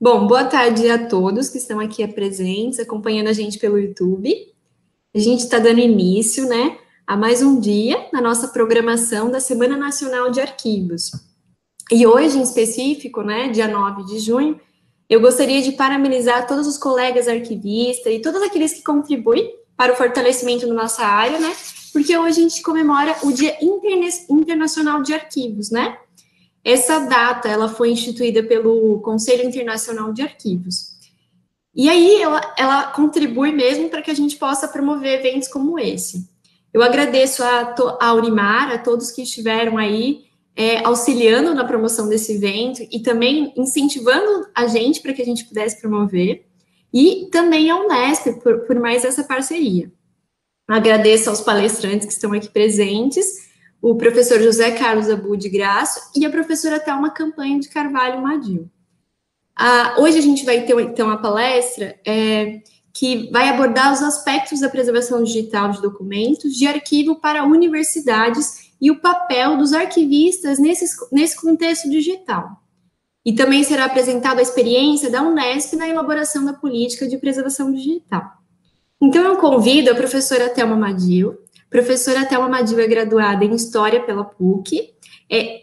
Bom, boa tarde a todos que estão aqui presentes, acompanhando a gente pelo YouTube. A gente está dando início, né, a mais um dia na nossa programação da Semana Nacional de Arquivos. E hoje, em específico, né, dia 9 de junho, eu gostaria de parabenizar todos os colegas arquivistas e todos aqueles que contribuem para o fortalecimento da nossa área, né? Porque hoje a gente comemora o Dia Interna Internacional de Arquivos, né? Essa data, ela foi instituída pelo Conselho Internacional de Arquivos. E aí, ela, ela contribui mesmo para que a gente possa promover eventos como esse. Eu agradeço a, a Urimar, a todos que estiveram aí é, auxiliando na promoção desse evento e também incentivando a gente para que a gente pudesse promover, e também a Unesp por, por mais essa parceria. Agradeço aos palestrantes que estão aqui presentes, o professor José Carlos Abu de Graço e a professora Thelma Campanha de Carvalho Madil. Ah, hoje a gente vai ter, então, uma palestra é, que vai abordar os aspectos da preservação digital de documentos de arquivo para universidades e o papel dos arquivistas nesse, nesse contexto digital. E também será apresentada a experiência da Unesp na elaboração da política de preservação digital. Então, eu convido a professora Thelma Madil. Professora Thelma Madil é graduada em História pela PUC, é,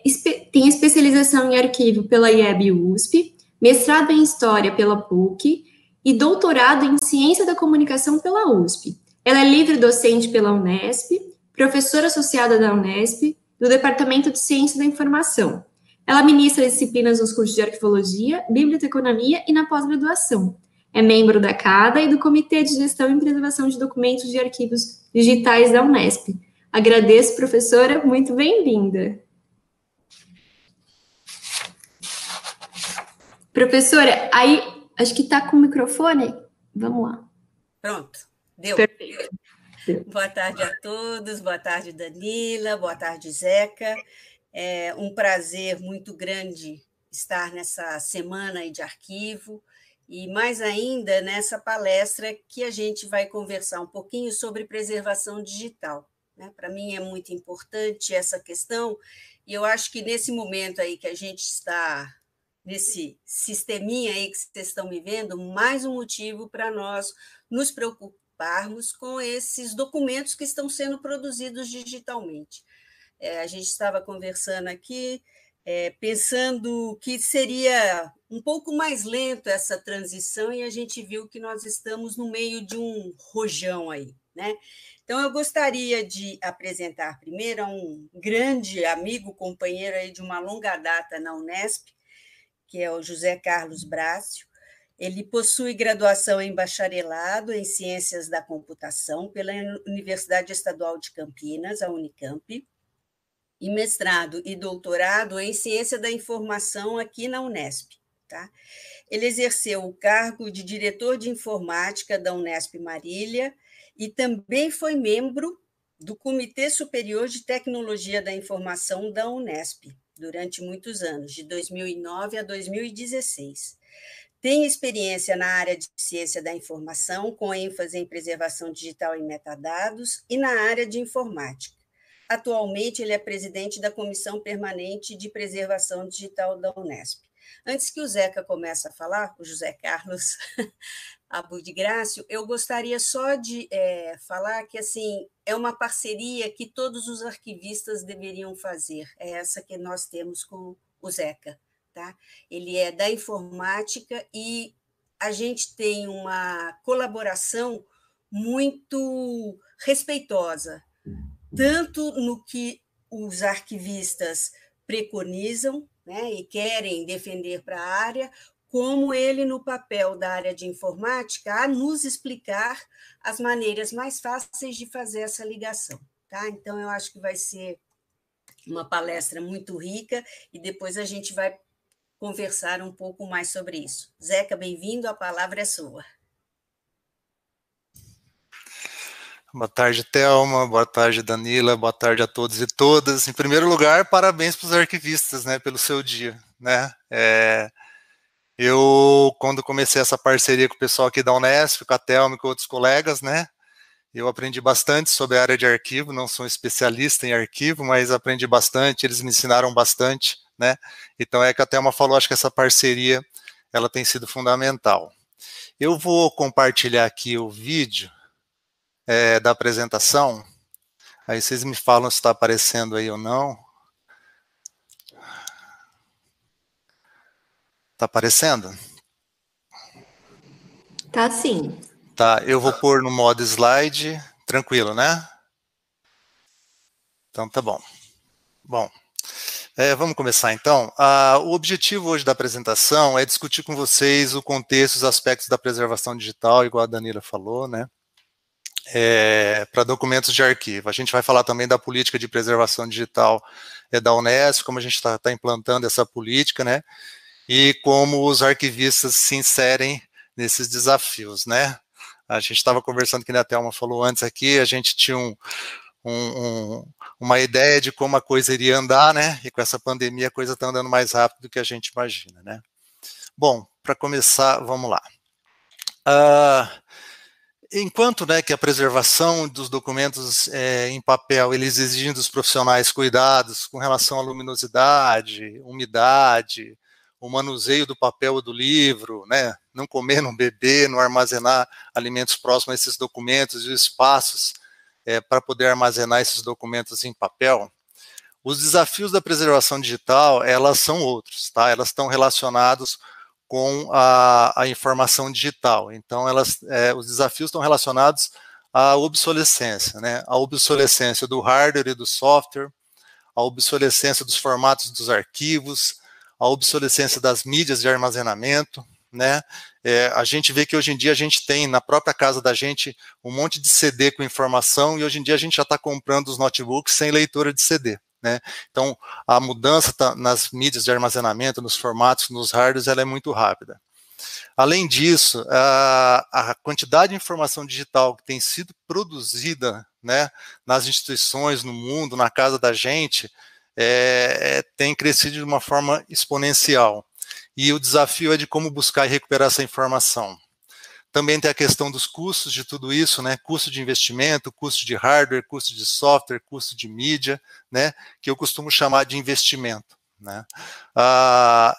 tem especialização em arquivo pela IEB USP, mestrado em História pela PUC e doutorado em Ciência da Comunicação pela USP. Ela é livre docente pela Unesp professora associada da Unesp, do Departamento de Ciência da Informação. Ela ministra disciplinas nos cursos de arquivologia, biblioteconomia e na pós-graduação. É membro da CADA e do Comitê de Gestão e Preservação de Documentos de Arquivos Digitais da Unesp. Agradeço, professora, muito bem-vinda. Professora, aí, acho que está com o microfone. Vamos lá. Pronto, deu. Perfeito. Boa tarde a todos, boa tarde, Danila, boa tarde, Zeca. É um prazer muito grande estar nessa semana de arquivo e mais ainda nessa palestra que a gente vai conversar um pouquinho sobre preservação digital. Né? Para mim é muito importante essa questão e eu acho que nesse momento aí que a gente está nesse sisteminha aí que vocês estão vivendo, mais um motivo para nós nos preocupar preocuparmos com esses documentos que estão sendo produzidos digitalmente. É, a gente estava conversando aqui, é, pensando que seria um pouco mais lento essa transição, e a gente viu que nós estamos no meio de um rojão aí. Né? Então, eu gostaria de apresentar primeiro a um grande amigo, companheiro aí de uma longa data na Unesp, que é o José Carlos Brácio. Ele possui graduação em bacharelado em Ciências da Computação pela Universidade Estadual de Campinas, a Unicamp, e mestrado e doutorado em Ciência da Informação aqui na Unesp. Tá? Ele exerceu o cargo de diretor de informática da Unesp Marília e também foi membro do Comitê Superior de Tecnologia da Informação da Unesp durante muitos anos, de 2009 a 2016. Tem experiência na área de ciência da informação, com ênfase em preservação digital e metadados, e na área de informática. Atualmente, ele é presidente da Comissão Permanente de Preservação Digital da Unesp. Antes que o Zeca comece a falar, o José Carlos Abu de Grácio, eu gostaria só de é, falar que assim é uma parceria que todos os arquivistas deveriam fazer. É essa que nós temos com o Zeca. Tá? Ele é da informática e a gente tem uma colaboração muito respeitosa, tanto no que os arquivistas preconizam né, e querem defender para a área, como ele, no papel da área de informática, a nos explicar as maneiras mais fáceis de fazer essa ligação. Tá? Então, eu acho que vai ser uma palestra muito rica e depois a gente vai conversar um pouco mais sobre isso. Zeca, bem-vindo, a palavra é sua. Boa tarde, Thelma. Boa tarde, Danila. Boa tarde a todos e todas. Em primeiro lugar, parabéns para os arquivistas, né, pelo seu dia, né? É, eu, quando comecei essa parceria com o pessoal aqui da Unesp, com a Thelma e com outros colegas, né, eu aprendi bastante sobre a área de arquivo. Não sou especialista em arquivo, mas aprendi bastante. Eles me ensinaram bastante né? Então é que a Thelma falou, acho que essa parceria ela tem sido fundamental. Eu vou compartilhar aqui o vídeo é, da apresentação, aí vocês me falam se está aparecendo aí ou não. Está aparecendo? Tá sim. Tá, eu vou pôr no modo slide, tranquilo, né? Então tá bom. Bom, é, vamos começar então. Ah, o objetivo hoje da apresentação é discutir com vocês o contexto, os aspectos da preservação digital, igual a Danila falou, né? É, para documentos de arquivo. A gente vai falar também da política de preservação digital é, da Unesco, como a gente está tá implantando essa política, né? E como os arquivistas se inserem nesses desafios, né? A gente estava conversando, que a Thelma falou antes aqui, a gente tinha um, um, um, uma ideia de como a coisa iria andar, né? E com essa pandemia a coisa está andando mais rápido do que a gente imagina, né? Bom, para começar, vamos lá. Uh, enquanto né, que a preservação dos documentos é, em papel, eles exigem dos profissionais cuidados com relação à luminosidade, umidade, o manuseio do papel ou do livro, né, não comer, não beber, não armazenar alimentos próximos a esses documentos e os espaços é, para poder armazenar esses documentos em papel, os desafios da preservação digital, elas são outros, tá? Elas estão relacionados com a, a informação digital. Então, elas, é, os desafios estão relacionados à obsolescência, né? A obsolescência do hardware e do software, a obsolescência dos formatos dos arquivos, a obsolescência das mídias de armazenamento, né? É, a gente vê que hoje em dia a gente tem na própria casa da gente um monte de CD com informação e hoje em dia a gente já está comprando os notebooks sem leitura de CD. Né? Então, a mudança tá nas mídias de armazenamento, nos formatos, nos hardwares, ela é muito rápida. Além disso, a, a, quantidade de informação digital que tem sido produzida né, nas instituições, no mundo, na casa da gente, é, é, tem crescido de uma forma exponencial e o desafio é de como buscar e recuperar essa informação. Também tem a questão dos custos de tudo isso, né? Custo de investimento, custo de hardware, custo de software, custo de mídia, né? Que eu costumo chamar de investimento, né? Ah,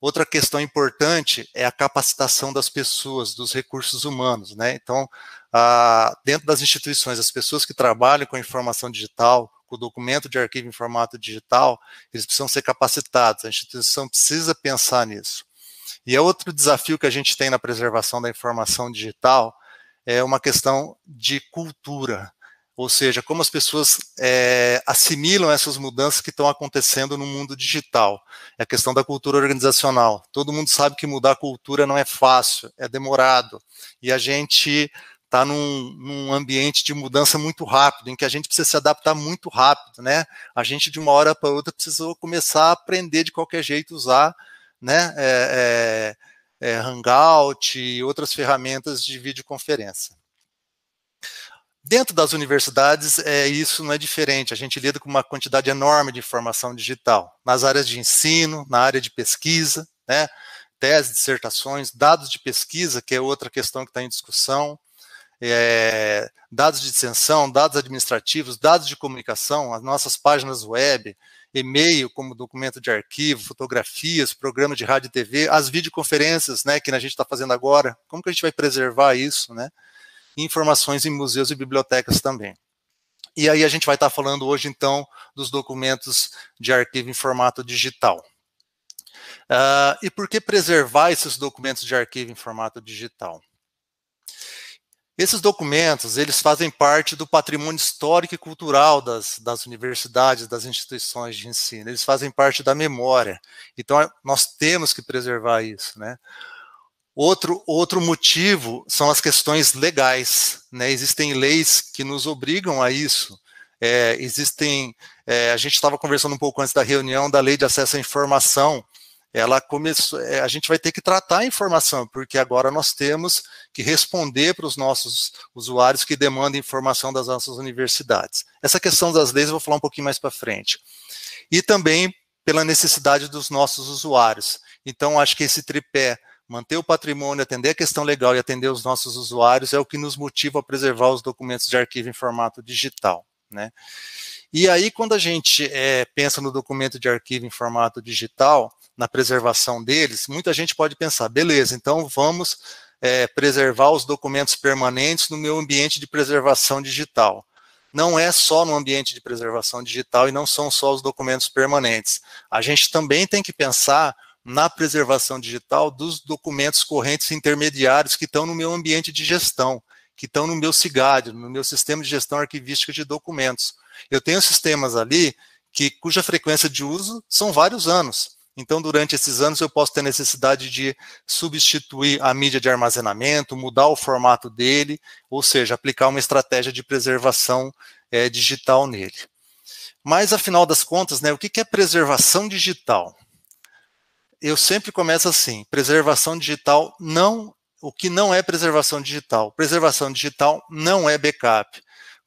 outra questão importante é a capacitação das pessoas, dos recursos humanos, né? Então, ah, dentro das instituições, as pessoas que trabalham com informação digital, o documento de arquivo em formato digital, eles precisam ser capacitados, a instituição precisa pensar nisso. E é outro desafio que a gente tem na preservação da informação digital, é uma questão de cultura, ou seja, como as pessoas é, assimilam essas mudanças que estão acontecendo no mundo digital. É a questão da cultura organizacional. Todo mundo sabe que mudar a cultura não é fácil, é demorado. E a gente está num, num, ambiente de mudança muito rápido, em que a gente precisa se adaptar muito rápido, né? A gente de uma hora para outra precisou começar a aprender de qualquer jeito usar, né? É, é, é, Hangout e outras ferramentas de videoconferência. Dentro das universidades, é, isso não é diferente. A gente lida com uma quantidade enorme de informação digital nas áreas de ensino, na área de pesquisa, né? Teses, dissertações, dados de pesquisa, que é outra questão que está em discussão é, dados de extensão, dados administrativos, dados de comunicação, as nossas páginas web, e-mail como documento de arquivo, fotografias, programa de rádio e TV, as videoconferências, né, que a gente está fazendo agora, como que a gente vai preservar isso, né? Informações em museus e bibliotecas também. E aí a gente vai estar tá falando hoje, então, dos documentos de arquivo em formato digital. Uh, e por que preservar esses documentos de arquivo em formato digital? Esses documentos, eles fazem parte do patrimônio histórico e cultural das, das universidades, das instituições de ensino, eles fazem parte da memória. Então, é, nós temos que preservar isso, né? Outro, outro motivo são as questões legais, né? Existem leis que nos obrigam a isso. É, existem, é, a gente estava conversando um pouco antes da reunião da lei de acesso à informação, ela começou, é, a gente vai ter que tratar a informação, porque agora nós temos que responder para os nossos usuários que demandam informação das nossas universidades. Essa questão das leis eu vou falar um pouquinho mais para frente. E também pela necessidade dos nossos usuários. Então, acho que esse tripé, manter o patrimônio, atender a questão legal e atender os nossos usuários, é o que nos motiva a preservar os documentos de arquivo em formato digital. Né? E aí, quando a gente é, pensa no documento de arquivo em formato digital, na preservação deles, muita gente pode pensar, beleza, então vamos é, preservar os documentos permanentes no meu ambiente de preservação digital. Não é só no ambiente de preservação digital e não são só os documentos permanentes. A gente também tem que pensar na preservação digital dos documentos correntes intermediários que estão no meu ambiente de gestão, que estão no meu SIGAD, no meu sistema de gestão arquivística de documentos. Eu tenho sistemas ali que cuja frequência de uso são vários anos. Então, durante esses anos, eu posso ter necessidade de substituir a mídia de armazenamento, mudar o formato dele, ou seja, aplicar uma estratégia de preservação é, digital nele. Mas, afinal das contas, né, o que é preservação digital? Eu sempre começo assim: preservação digital não. O que não é preservação digital? Preservação digital não é backup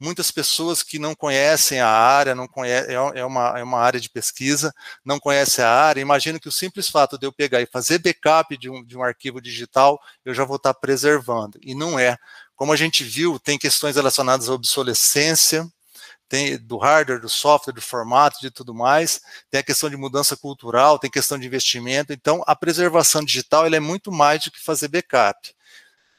muitas pessoas que não conhecem a área, não conhece, é, é, uma, é uma área de pesquisa, não conhecem a área, imagino que o simples fato de eu pegar e fazer backup de um, de um arquivo digital, eu já vou estar preservando. E não é. Como a gente viu, tem questões relacionadas à obsolescência, tem do hardware, do software, do formato, de tudo mais, tem a questão de mudança cultural, tem questão de investimento, então a preservação digital é muito mais do que fazer backup.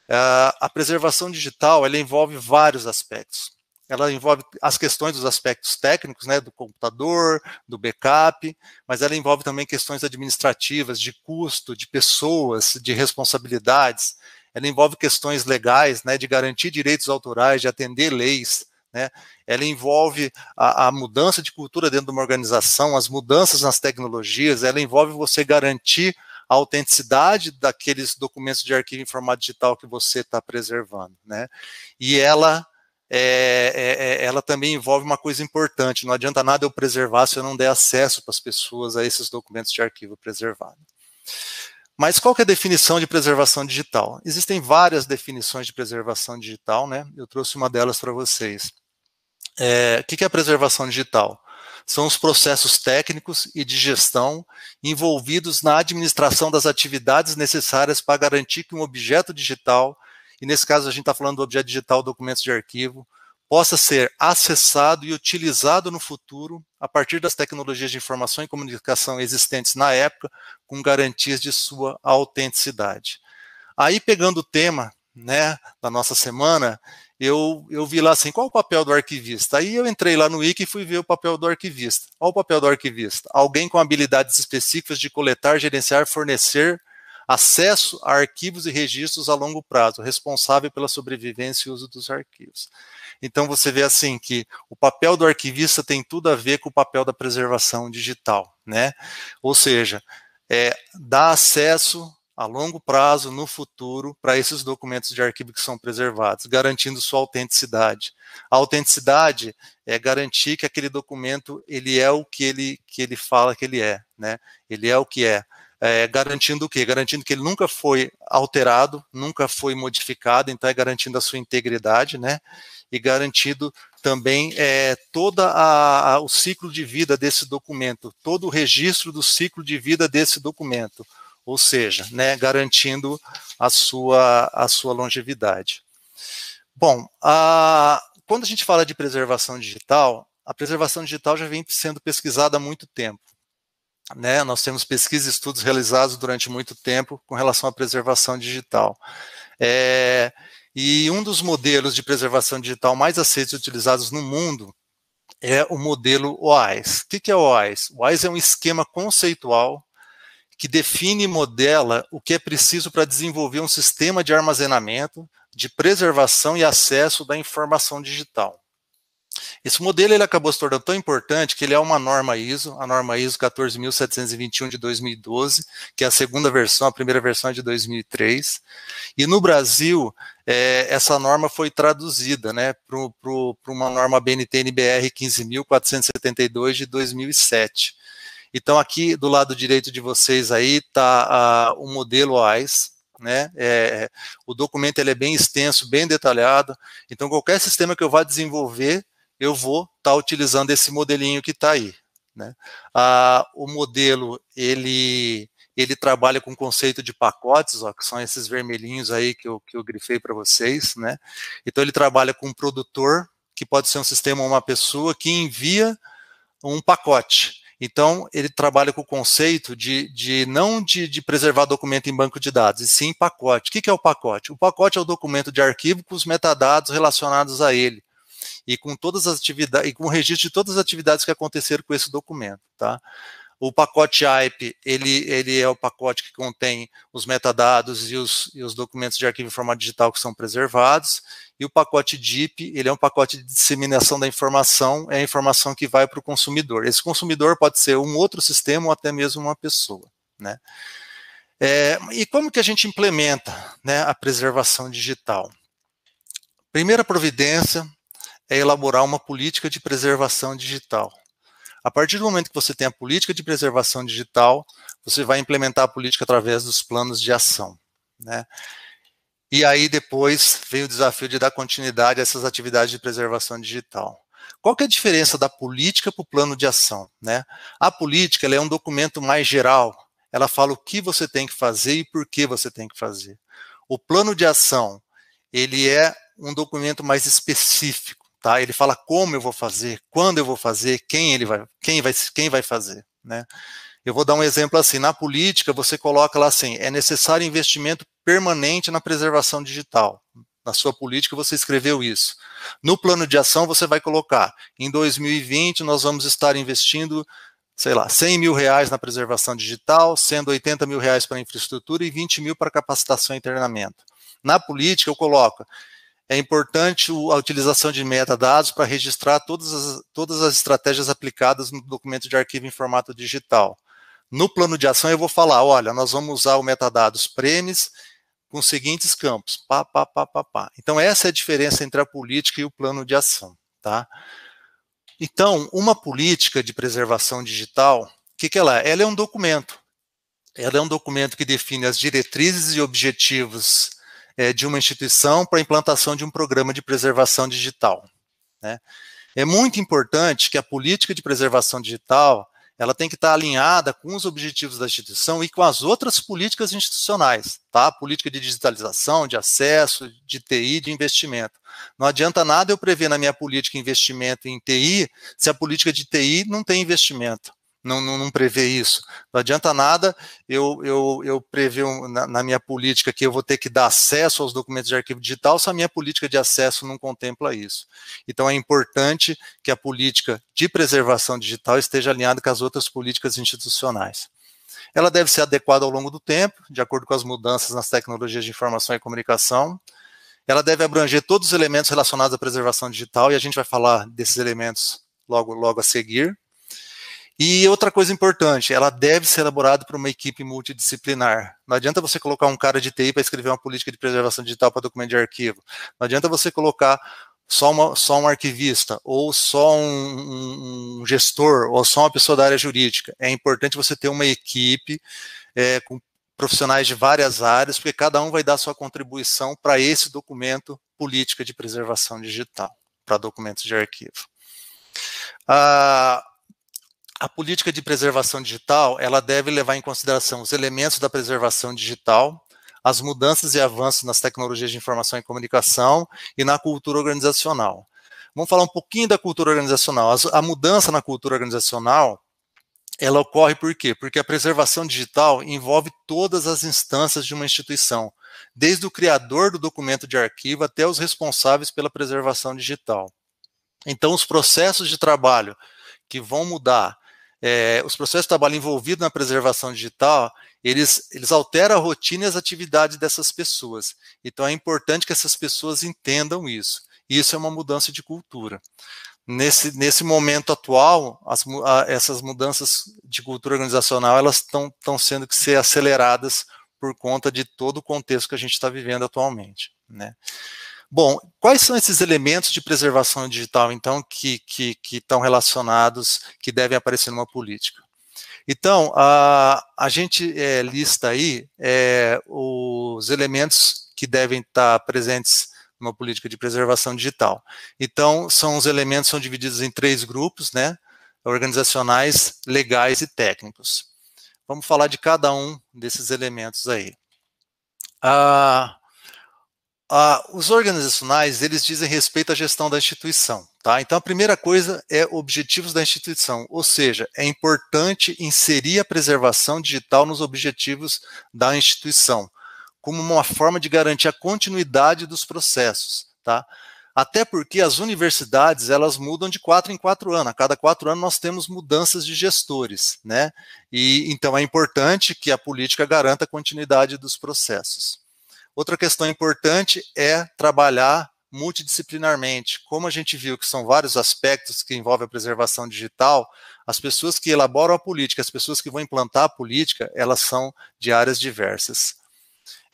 Uh, a preservação digital ela envolve vários aspectos ela envolve as questões dos aspectos técnicos, né, do computador, do backup, mas ela envolve também questões administrativas, de custo, de pessoas, de responsabilidades. Ela envolve questões legais, né, de garantir direitos autorais, de atender leis. Né? Ela envolve a, a mudança de cultura dentro de uma organização, as mudanças nas tecnologias. Ela envolve você garantir a autenticidade daqueles documentos de arquivo em formato digital que você está preservando, né? E ela é, é, é, ela também envolve uma coisa importante. Não adianta nada eu preservar se eu não der acesso para as pessoas a esses documentos de arquivo preservado. Mas qual é a definição de preservação digital? Existem várias definições de preservação digital, né? Eu trouxe uma delas para vocês. É, o que é a preservação digital? São os processos técnicos e de gestão envolvidos na administração das atividades necessárias para garantir que um objeto digital e nesse caso a gente está falando do objeto digital documentos de arquivo, possa ser acessado e utilizado no futuro a partir das tecnologias de informação e comunicação existentes na época, com garantias de sua autenticidade. Aí, pegando o tema né, da nossa semana, eu, eu vi lá assim, qual o papel do arquivista? Aí eu entrei lá no Wiki e fui ver o papel do arquivista. Qual o papel do arquivista? Alguém com habilidades específicas de coletar, gerenciar, fornecer acesso a arquivos e registros a longo prazo, responsável pela sobrevivência e uso dos arquivos. Então você vê assim que o papel do arquivista tem tudo a ver com o papel da preservação digital, né? Ou seja, é, dá acesso a longo prazo, no futuro, para esses documentos de arquivo que são preservados, garantindo sua autenticidade. A autenticidade é garantir que aquele documento ele é o que ele, que ele fala que ele é, né? Ele é o que é é, garantindo o quê? Garantindo que ele nunca foi alterado, nunca foi modificado, então é garantindo a sua integridade, né? E garantindo também é, todo o ciclo de vida desse documento, todo o registro do ciclo de vida desse documento, ou seja, né, garantindo a sua, a sua longevidade. Bom, a, quando a gente fala de preservação digital, a preservação digital já vem sendo pesquisada há muito tempo. Né, nós temos pesquisas e estudos realizados durante muito tempo com relação à preservação digital. É, e um dos modelos de preservação digital mais aceitos e utilizados no mundo é o modelo OAIS. O que é o OAIS? O é um esquema conceitual que define e modela o que é preciso para desenvolver um sistema de armazenamento, de preservação e acesso da informação digital. Esse modelo ele acabou se tornando tão importante que ele é uma norma ISO, a norma ISO 14721 de 2012, que é a segunda versão, a primeira versão é de 2003. E no Brasil, é, essa norma foi traduzida né, para uma norma BNT-NBR 15.472 de 2007. Então, aqui do lado direito de vocês aí está o modelo OAIS, né? É, o documento ele é bem extenso, bem detalhado. Então, qualquer sistema que eu vá desenvolver, eu vou estar tá utilizando esse modelinho que está aí. Né? Ah, o modelo, ele, ele trabalha com o conceito de pacotes, ó, que são esses vermelhinhos aí que eu, que eu grifei para vocês. Né? Então, ele trabalha com um produtor, que pode ser um sistema ou uma pessoa, que envia um pacote. Então, ele trabalha com o conceito de, de não de, de, preservar documento em banco de dados, e sim pacote. O que, que é o pacote? O pacote é o documento de arquivo com os metadados relacionados a ele, e com todas as atividades, e com o registro de todas as atividades que aconteceram com esse documento, tá? O pacote AIP, ele, ele é o pacote que contém os metadados e os, e os documentos de arquivo em formato digital que são preservados, e o pacote DIP, ele é um pacote de disseminação da informação, é a informação que vai para o consumidor. Esse consumidor pode ser um outro sistema ou até mesmo uma pessoa, né? É, e como que a gente implementa né, a preservação digital? Primeira providência é elaborar uma política de preservação digital. A partir do momento que você tem a política de preservação digital, você vai implementar a política através dos planos de ação. Né? E aí depois vem o desafio de dar continuidade a essas atividades de preservação digital. Qual que é a diferença da política para o plano de ação? Né? A política é um documento mais geral, ela fala o que você tem que fazer e por que você tem que fazer. O plano de ação, ele é um documento mais específico. Tá? Ele fala como eu vou fazer, quando eu vou fazer, quem ele vai, quem vai, quem vai fazer, né? Eu vou dar um exemplo assim, na política você coloca lá assim, é necessário investimento permanente na preservação digital. Na sua política você escreveu isso. No plano de ação você vai colocar, em 2020 nós vamos estar investindo, sei lá, 100 mil reais na preservação digital, sendo 80 mil reais para infraestrutura e 20 mil para capacitação e treinamento. Na política eu coloco, é importante a utilização de metadados para registrar todas as, todas as estratégias aplicadas no documento de arquivo em formato digital. No plano de ação, eu vou falar: olha, nós vamos usar o metadados premes com os seguintes campos. Pá, pá, pá, pá, pá. Então, essa é a diferença entre a política e o plano de ação. Tá? Então, uma política de preservação digital, o que, que ela é? Ela é um documento. Ela é um documento que define as diretrizes e objetivos é, de uma instituição para a implantação de um programa de preservação digital. Né? É muito importante que a política de preservação digital ela tem que estar alinhada com os objetivos da instituição e com as outras políticas institucionais, tá? Política de digitalização, de acesso, de TI, de investimento. Não adianta nada eu prever na minha política investimento em TI se a política de TI não tem investimento não, não, não prevê isso. Não adianta nada eu, eu, eu prever na, na, minha política que eu vou ter que dar acesso aos documentos de arquivo digital se a minha política de acesso não contempla isso. Então é importante que a política de preservação digital esteja alinhada com as outras políticas institucionais. Ela deve ser adequada ao longo do tempo, de acordo com as mudanças nas tecnologias de informação e comunicação. Ela deve abranger todos os elementos relacionados à preservação digital, e a gente vai falar desses elementos logo, logo a seguir. E outra coisa importante, ela deve ser elaborada por uma equipe multidisciplinar. Não adianta você colocar um cara de TI para escrever uma política de preservação digital para documento de arquivo. Não adianta você colocar só, uma, só um arquivista, ou só um, um, gestor, ou só uma pessoa da área jurídica. É importante você ter uma equipe é, com profissionais de várias áreas, porque cada um vai dar sua contribuição para esse documento política de preservação digital, para documentos de arquivo. Ah, a política de preservação digital ela deve levar em consideração os elementos da preservação digital, as mudanças e avanços nas tecnologias de informação e comunicação e na cultura organizacional. Vamos falar um pouquinho da cultura organizacional. A mudança na cultura organizacional ela ocorre por quê? Porque a preservação digital envolve todas as instâncias de uma instituição, desde o criador do documento de arquivo até os responsáveis pela preservação digital. Então, os processos de trabalho que vão mudar é, os processos de trabalho envolvidos na preservação digital, eles, eles alteram a rotina e as atividades dessas pessoas. Então é importante que essas pessoas entendam isso. Isso é uma mudança de cultura. Nesse, nesse momento atual, as, a, essas mudanças de cultura organizacional elas estão sendo que ser aceleradas por conta de todo o contexto que a gente está vivendo atualmente. Né? Bom, quais são esses elementos de preservação digital, então, que, que, que estão relacionados, que devem aparecer numa política? Então, a, a gente é, lista aí é, os elementos que devem estar presentes numa política de preservação digital. Então, são os elementos são divididos em três grupos, né? Organizacionais, legais e técnicos. Vamos falar de cada um desses elementos aí. Ah, ah, os organizacionais, eles dizem respeito à gestão da instituição, Tá? Então, a primeira coisa é objetivos da instituição, ou seja, é importante inserir a preservação digital nos objetivos da instituição, como uma forma de garantir a continuidade dos processos. Tá? Até porque as universidades elas mudam de quatro em quatro anos. A cada quatro anos nós temos mudanças de gestores, né? E então é importante que a política garanta a continuidade dos processos. Outra questão importante é trabalhar multidisciplinarmente. Como a gente viu que são vários aspectos que envolvem a preservação digital, as pessoas que elaboram a política, as pessoas que vão implantar a política, elas são de áreas diversas.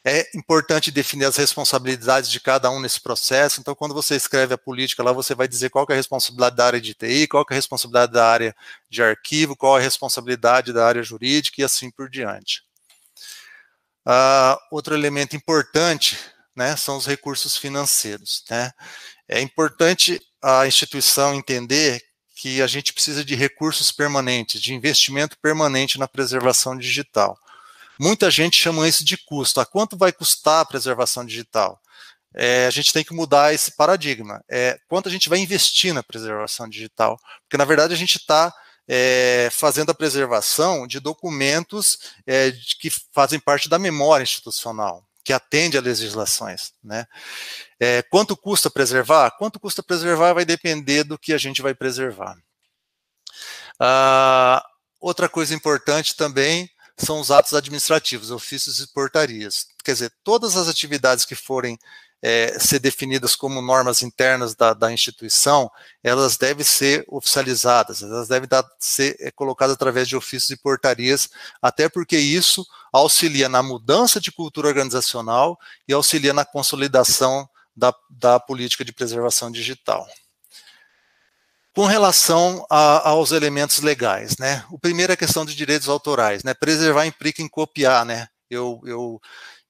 É importante definir as responsabilidades de cada um nesse processo. Então, quando você escreve a política, lá você vai dizer qual é a responsabilidade da área de TI, qual é a responsabilidade da área de arquivo, qual é a responsabilidade da área jurídica e assim por diante. Uh, outro elemento importante né, são os recursos financeiros. Né? É importante a instituição entender que a gente precisa de recursos permanentes, de investimento permanente na preservação digital. Muita gente chama isso de custo. A quanto vai custar a preservação digital? É, a gente tem que mudar esse paradigma. É, quanto a gente vai investir na preservação digital? Porque, na verdade, a gente está é, fazendo a preservação de documentos é, que fazem parte da memória institucional, que atende a legislações. Né? É, quanto custa preservar? Quanto custa preservar vai depender do que a gente vai preservar. Ah, outra coisa importante também são os atos administrativos, ofícios e portarias. Quer dizer, todas as atividades que forem é, ser definidas como normas internas da, da, instituição, elas devem ser oficializadas, elas devem dar, ser é, colocadas através de ofícios e portarias, até porque isso auxilia na mudança de cultura organizacional e auxilia na consolidação da, da política de preservação digital. Com relação a, aos elementos legais, né? O primeiro é a questão de direitos autorais, né? Preservar implica em copiar, né? Eu, eu,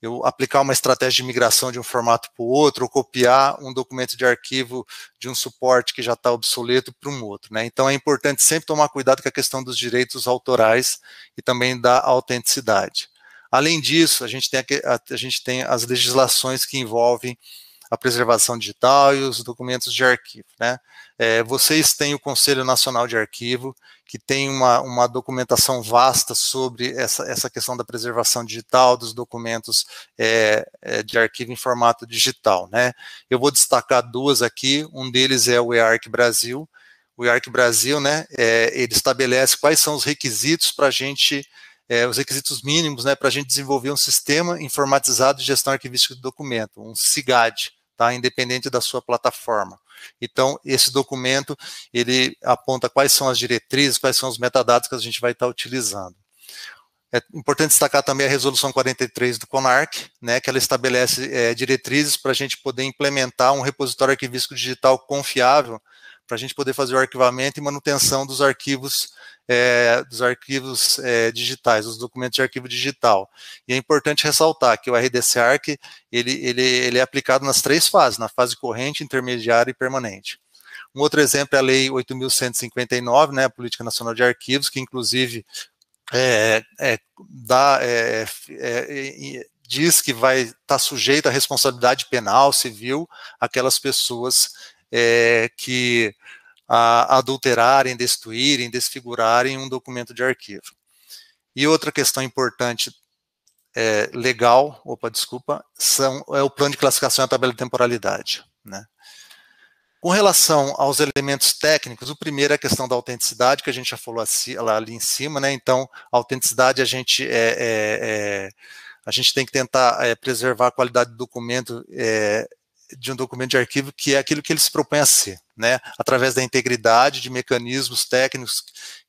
eu aplicar uma estratégia de migração de um formato para o outro, ou copiar um documento de arquivo de um suporte que já está obsoleto para um outro, né? Então é importante sempre tomar cuidado com a questão dos direitos autorais e também da autenticidade. Além disso, a gente tem, a, a gente tem as legislações que envolvem a preservação digital e os documentos de arquivo. Né? É, vocês têm o Conselho Nacional de Arquivo, que tem uma, uma documentação vasta sobre essa, essa questão da preservação digital dos documentos é, é, de arquivo em formato digital. Né? Eu vou destacar duas aqui, um deles é o EARC Brasil, o EARC Brasil, né, é, ele estabelece quais são os requisitos para a gente é, os requisitos mínimos né, para a gente desenvolver um sistema informatizado de gestão arquivística de documento, um SIGAD tá? independente da sua plataforma. Então, esse documento, ele aponta quais são as diretrizes, quais são os metadados que a gente vai estar utilizando. É importante destacar também a resolução 43 do CONARC, né, que ela estabelece é, diretrizes para a gente poder implementar um repositório arquivístico digital confiável, para a gente poder fazer o arquivamento e manutenção dos arquivos é, dos arquivos é, digitais, dos documentos de arquivo digital. E é importante ressaltar que o RDC ARC ele, ele, ele é aplicado nas três fases, na fase corrente, intermediária e permanente. Um outro exemplo é a Lei 8.159, né, a Política Nacional de Arquivos, que inclusive é, é, dá, é, é, diz que vai estar tá sujeita à responsabilidade penal, civil, aquelas pessoas é, que a adulterarem, destruírem, desfigurarem um documento de arquivo. E outra questão importante é, legal, opa, desculpa, são, é o plano de classificação e a tabela de temporalidade. Né? Com relação aos elementos técnicos, o primeiro é a questão da autenticidade, que a gente já falou ali em cima, né? Então, a autenticidade a gente é, é, é a gente tem que tentar é, preservar a qualidade do documento é, de um documento de arquivo que é aquilo que ele se propõe a ser, né? Através da integridade de mecanismos técnicos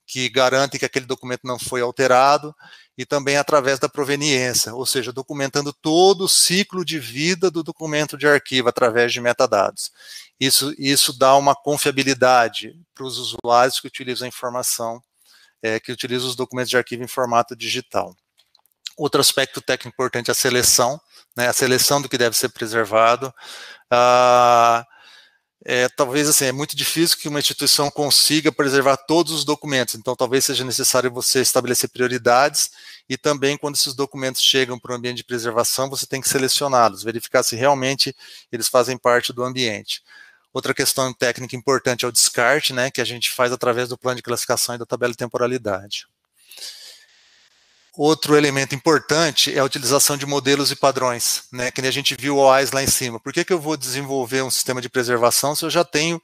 que garantem que aquele documento não foi alterado e também através da proveniência, ou seja, documentando todo o ciclo de vida do documento de arquivo através de metadados. Isso, isso dá uma confiabilidade para os usuários que utilizam a informação, é, que utilizam os documentos de arquivo em formato digital. Outro aspecto técnico importante é a seleção, né, a seleção do que deve ser preservado. Ah, é, talvez assim, é muito difícil que uma instituição consiga preservar todos os documentos, então talvez seja necessário você estabelecer prioridades e também quando esses documentos chegam para o ambiente de preservação, você tem que selecioná-los, verificar se realmente eles fazem parte do ambiente. Outra questão técnica importante é o descarte, né, que a gente faz através do plano de classificação e da tabela de temporalidade. Outro elemento importante é a utilização de modelos e padrões, né, que a gente viu o OAS lá em cima. Por que, que eu vou desenvolver um sistema de preservação se eu já tenho,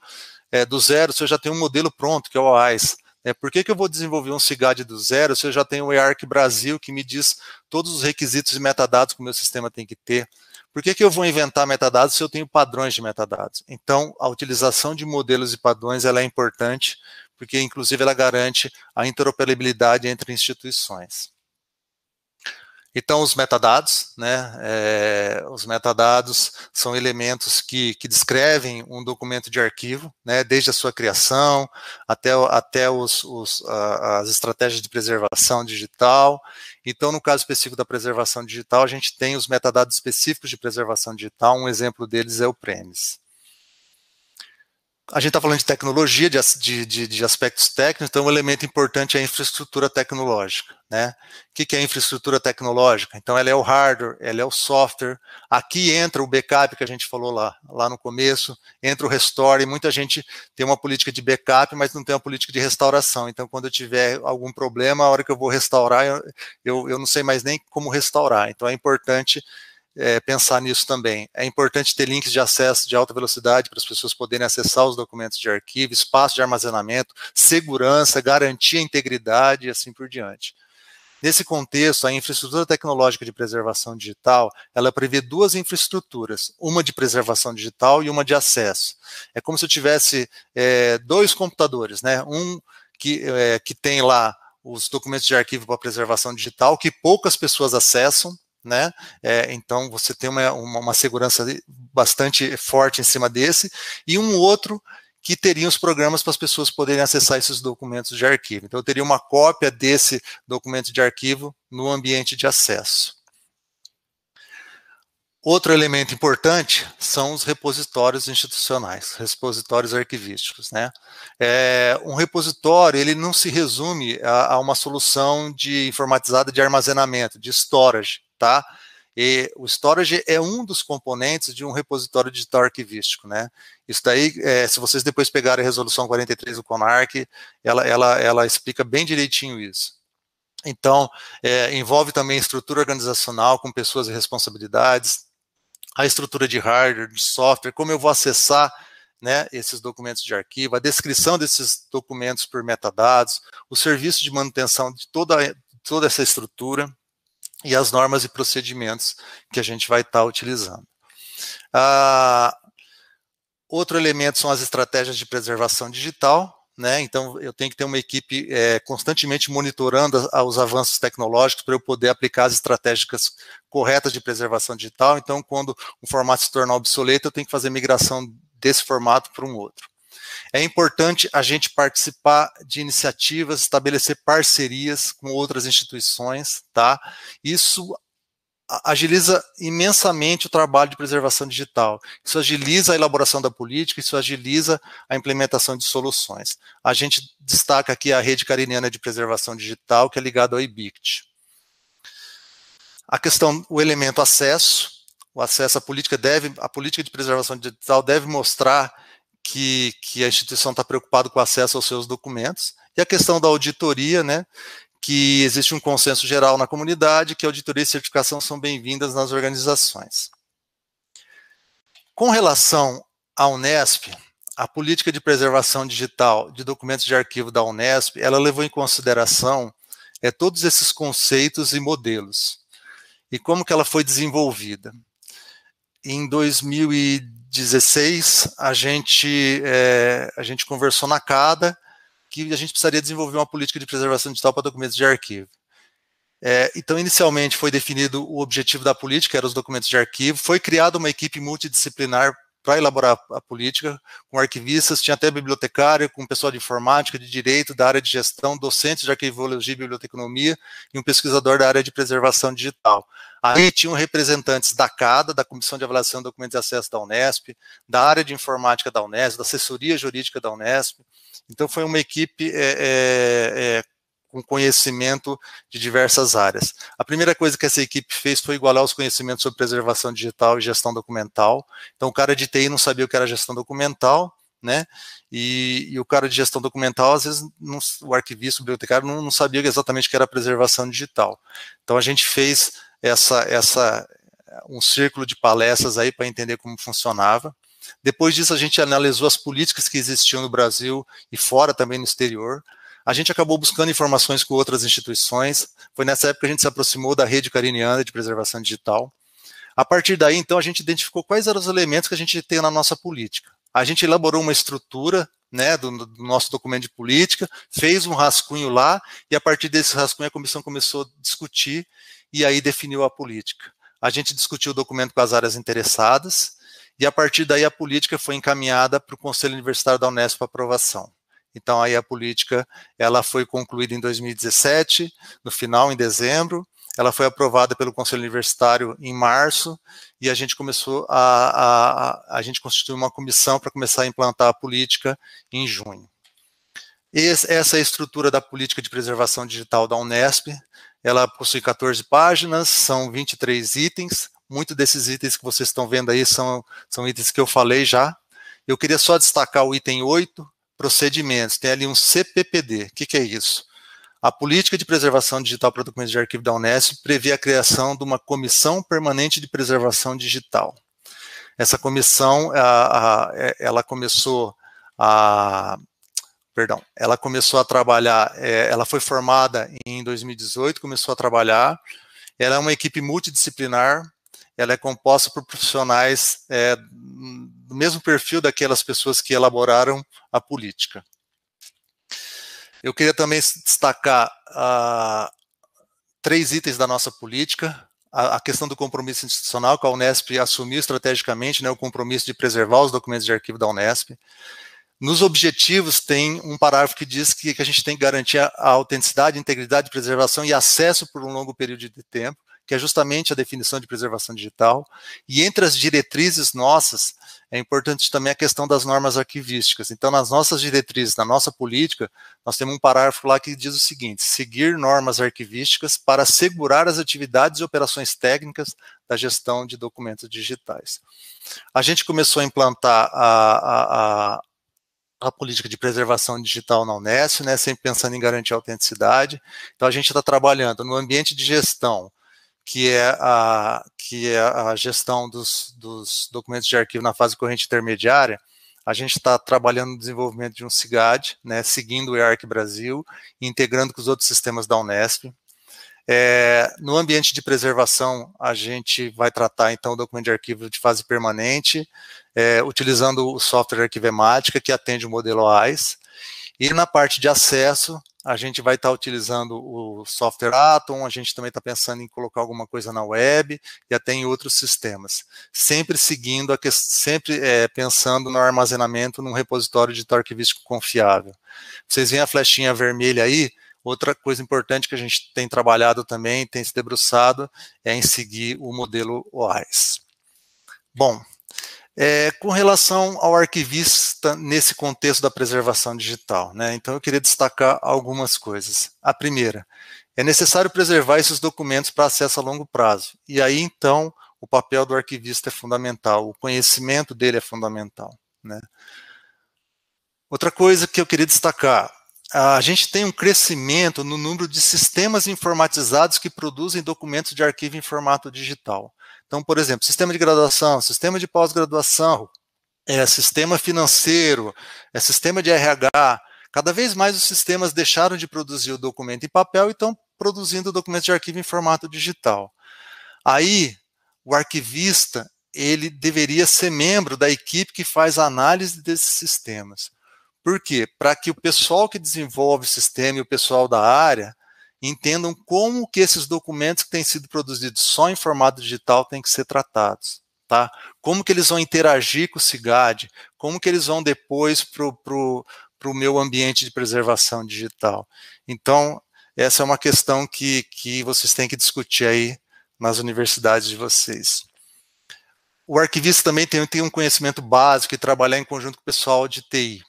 é, do zero, se eu já tenho um modelo pronto, que é o OAS? É, por que, que eu vou desenvolver um CIGAD do zero se eu já tenho o EARC Brasil que me diz todos os requisitos e metadados que o meu sistema tem que ter? Por que, que eu vou inventar metadados se eu tenho padrões de metadados? Então, a utilização de modelos e padrões ela é importante, porque inclusive ela garante a interoperabilidade entre instituições. Então, os metadados, né, é, os metadados são elementos que, que descrevem um documento de arquivo, né, desde a sua criação até, até os, os, as estratégias de preservação digital. Então, no caso específico da preservação digital, a gente tem os metadados específicos de preservação digital, um exemplo deles é o PREMIS a gente está falando de tecnologia, de, de, de, aspectos técnicos, então um elemento importante é a infraestrutura tecnológica. Né? O que, que é a infraestrutura tecnológica? Então ela é o hardware, ela é o software. Aqui entra o backup que a gente falou lá, lá no começo, entra o restore, muita gente tem uma política de backup, mas não tem uma política de restauração. Então, quando eu tiver algum problema, a hora que eu vou restaurar, eu, eu, eu não sei mais nem como restaurar. Então é importante é, pensar nisso também. É importante ter links de acesso de alta velocidade para as pessoas poderem acessar os documentos de arquivo, espaço de armazenamento, segurança, garantir a integridade e assim por diante. Nesse contexto, a infraestrutura tecnológica de preservação digital, ela prevê duas infraestruturas, uma de preservação digital e uma de acesso. É como se eu tivesse é, dois computadores, né? Um que, é, que tem lá os documentos de arquivo para preservação digital, que poucas pessoas acessam, né? É, então você tem uma, uma, uma, segurança bastante forte em cima desse, e um outro que teria os programas para as pessoas poderem acessar esses documentos de arquivo. Então eu teria uma cópia desse documento de arquivo no ambiente de acesso. Outro elemento importante são os repositórios institucionais, repositórios arquivísticos. Né? É, um repositório ele não se resume a, a, uma solução de informatizada de armazenamento, de storage tá? E o storage é um dos componentes de um repositório digital arquivístico, né? Isso daí, é, se vocês depois pegarem a resolução 43 do CONARC, ela, ela, ela explica bem direitinho isso. Então, é, envolve também estrutura organizacional com pessoas e responsabilidades, a estrutura de hardware, de software, como eu vou acessar né, esses documentos de arquivo, a descrição desses documentos por metadados, o serviço de manutenção de toda, toda essa estrutura, e as normas e procedimentos que a gente vai estar tá utilizando. Ah, outro elemento são as estratégias de preservação digital, né? Então, eu tenho que ter uma equipe é, constantemente monitorando os avanços tecnológicos para eu poder aplicar as estratégias corretas de preservação digital. Então, quando um formato se tornar obsoleto, eu tenho que fazer migração desse formato para um outro. É importante a gente participar de iniciativas, estabelecer parcerias com outras instituições, tá? Isso agiliza imensamente o trabalho de preservação digital. Isso agiliza a elaboração da política, isso agiliza a implementação de soluções. A gente destaca aqui a rede cariniana de preservação digital, que é ligada ao IBICT. A questão, o elemento acesso, o acesso à política deve, a política de preservação digital deve mostrar que, que a instituição está preocupada com o acesso aos seus documentos, e a questão da auditoria, né, que existe um consenso geral na comunidade que auditoria e certificação são bem-vindas nas organizações. Com relação à Unesp, a política de preservação digital de documentos de arquivo da Unesp, ela levou em consideração é, todos esses conceitos e modelos. E como que ela foi desenvolvida? Em 2010, 16, a gente, é, a gente conversou na CADA que a gente precisaria desenvolver uma política de preservação digital para documentos de arquivo. É, então, inicialmente foi definido o objetivo da política, eram os documentos de arquivo, foi criada uma equipe multidisciplinar para elaborar a política, com arquivistas, tinha até bibliotecário, com pessoal de informática, de direito, da área de gestão, docentes de arquivologia e biblioteconomia, e um pesquisador da área de preservação digital. Aí tinham representantes da CADA, da Comissão de Avaliação de Documentos de Acesso da Unesp, da área de informática da Unesp, da assessoria jurídica da Unesp. Então foi uma equipe é, é, com conhecimento de diversas áreas. A primeira coisa que essa equipe fez foi igualar os conhecimentos sobre preservação digital e gestão documental. Então, o cara de TI não sabia o que era gestão documental, né? E, e o cara de gestão documental, às vezes, não, o arquivista, o bibliotecário, não, não sabia exatamente o que era preservação digital. Então, a gente fez essa, essa um círculo de palestras aí para entender como funcionava. Depois disso, a gente analisou as políticas que existiam no Brasil e fora também no exterior. A gente acabou buscando informações com outras instituições. Foi nessa época que a gente se aproximou da rede cariniana de preservação digital. A partir daí, então, a gente identificou quais eram os elementos que a gente tem na nossa política. A gente elaborou uma estrutura né, do, do, nosso documento de política, fez um rascunho lá, e a partir desse rascunho a comissão começou a discutir e aí definiu a política. A gente discutiu o documento com as áreas interessadas, e a partir daí a política foi encaminhada para o Conselho Universitário da Unesp para aprovação. Então aí a política ela foi concluída em 2017, no final em dezembro, ela foi aprovada pelo Conselho Universitário em março e a gente começou a, a, a, a gente constituiu uma comissão para começar a implantar a política em junho. Essa é a estrutura da política de preservação digital da Unesp. Ela possui 14 páginas, são 23 itens. Muitos desses itens que vocês estão vendo aí são, são itens que eu falei já. Eu queria só destacar o item 8, procedimentos. Tem ali um CPPD. O que, que é isso? A política de preservação digital para documentos de arquivo da Unesp prevê a criação de uma comissão permanente de preservação digital. Essa comissão, é, ela começou a, perdão, ela começou a trabalhar, é, ela foi formada em 2018, começou a trabalhar. Ela é uma equipe multidisciplinar. Ela é composta por profissionais é, do mesmo perfil daquelas pessoas que elaboraram a política. Eu queria também destacar uh, três itens da nossa política. A, a, questão do compromisso institucional, que a Unesp assumiu estrategicamente, né, o compromisso de preservar os documentos de arquivo da Unesp. Nos objetivos tem um parágrafo que diz que, que a gente tem que garantir a, autenticidade, integridade, preservação e acesso por um longo período de tempo, que é justamente a definição de preservação digital. E entre as diretrizes nossas, é importante também a questão das normas arquivísticas. Então, nas nossas diretrizes, na nossa política, nós temos um parágrafo lá que diz o seguinte: seguir normas arquivísticas para assegurar as atividades e operações técnicas da gestão de documentos digitais. A gente começou a implantar a, a a política de preservação digital na Unesco, né, sempre pensando em garantir a autenticidade. Então, a gente está trabalhando no ambiente de gestão, que é a, que é a gestão dos, dos documentos de arquivo na fase corrente intermediária, a gente está trabalhando no desenvolvimento de um CIGAD, né, seguindo o EARC Brasil, integrando com os outros sistemas da Unesp. É, no ambiente de preservação, a gente vai tratar, então, o documento de arquivo de fase permanente, é, utilizando o software Arquivemática, que atende o modelo AIS. E na parte de acesso, a gente vai estar utilizando o software Atom, a gente também está pensando em colocar alguma coisa na web e até em outros sistemas. Sempre seguindo, a sempre é, pensando no armazenamento num repositório de arquivístico confiável. Vocês veem a flechinha vermelha aí, outra coisa importante que a gente tem trabalhado também, tem se debruçado, é em seguir o modelo OAIS. Bom, é, com relação ao arquivista nesse contexto da preservação digital, né? Então eu queria destacar algumas coisas. A primeira, é necessário preservar esses documentos para acesso a longo prazo. E aí então o papel do arquivista é fundamental, o conhecimento dele é fundamental, né? Outra coisa que eu queria destacar, a gente tem um crescimento no número de sistemas informatizados que produzem documentos de arquivo em formato digital. Então, por exemplo, sistema de graduação, sistema de pós-graduação, é, sistema financeiro, é, sistema de RH. Cada vez mais os sistemas deixaram de produzir o documento em papel e estão produzindo documentos de arquivo em formato digital. Aí, o arquivista, ele deveria ser membro da equipe que faz a análise desses sistemas. Por quê? Para que o pessoal que desenvolve o sistema e o pessoal da área entendam como que esses documentos que têm sido produzidos só em formato digital têm que ser tratados. Tá? Como que eles vão interagir com o CIGAD, como que eles vão depois para o meu ambiente de preservação digital. Então, essa é uma questão que, que vocês têm que discutir aí nas universidades de vocês. O arquivista também tem, tem um conhecimento básico e trabalhar em conjunto com o pessoal de TI.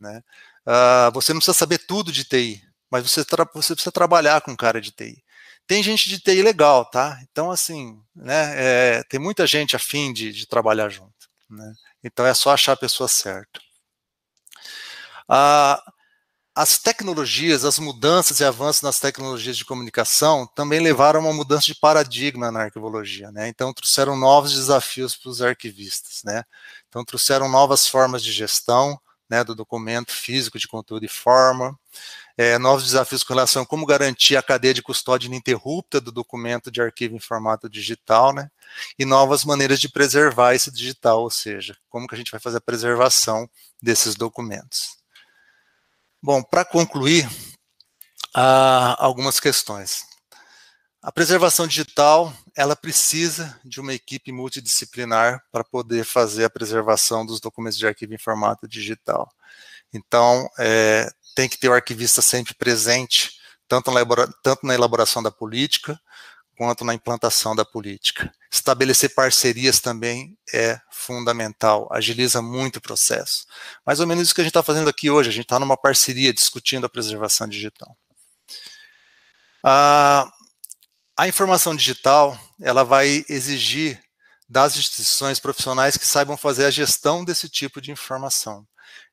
Né? Uh, você não precisa saber tudo de TI, mas você, você precisa trabalhar com cara de TI. Tem gente de TI legal, tá? Então, assim, né, é, tem muita gente afim de, de trabalhar junto. Né? Então, é só achar a pessoa certa. Ah, as tecnologias, as mudanças e avanços nas tecnologias de comunicação também levaram a uma mudança de paradigma na arquivologia, né? Então trouxeram novos desafios para os arquivistas, né? Então trouxeram novas formas de gestão, né, do documento físico de conteúdo e forma, é, novos desafios com relação a como garantir a cadeia de custódia ininterrupta do documento de arquivo em formato digital, né, e novas maneiras de preservar esse digital, ou seja, como que a gente vai fazer a preservação desses documentos. Bom, para concluir, algumas questões. A preservação digital, ela precisa de uma equipe multidisciplinar para poder fazer a preservação dos documentos de arquivo em formato digital. Então, é, tem que ter o arquivista sempre presente, tanto na, tanto na elaboração da política, quanto na implantação da política. Estabelecer parcerias também é fundamental, agiliza muito o processo. Mais ou menos isso que a gente está fazendo aqui hoje, a gente está numa parceria discutindo a preservação digital. Ah, a informação digital, ela vai exigir das instituições profissionais que saibam fazer a gestão desse tipo de informação.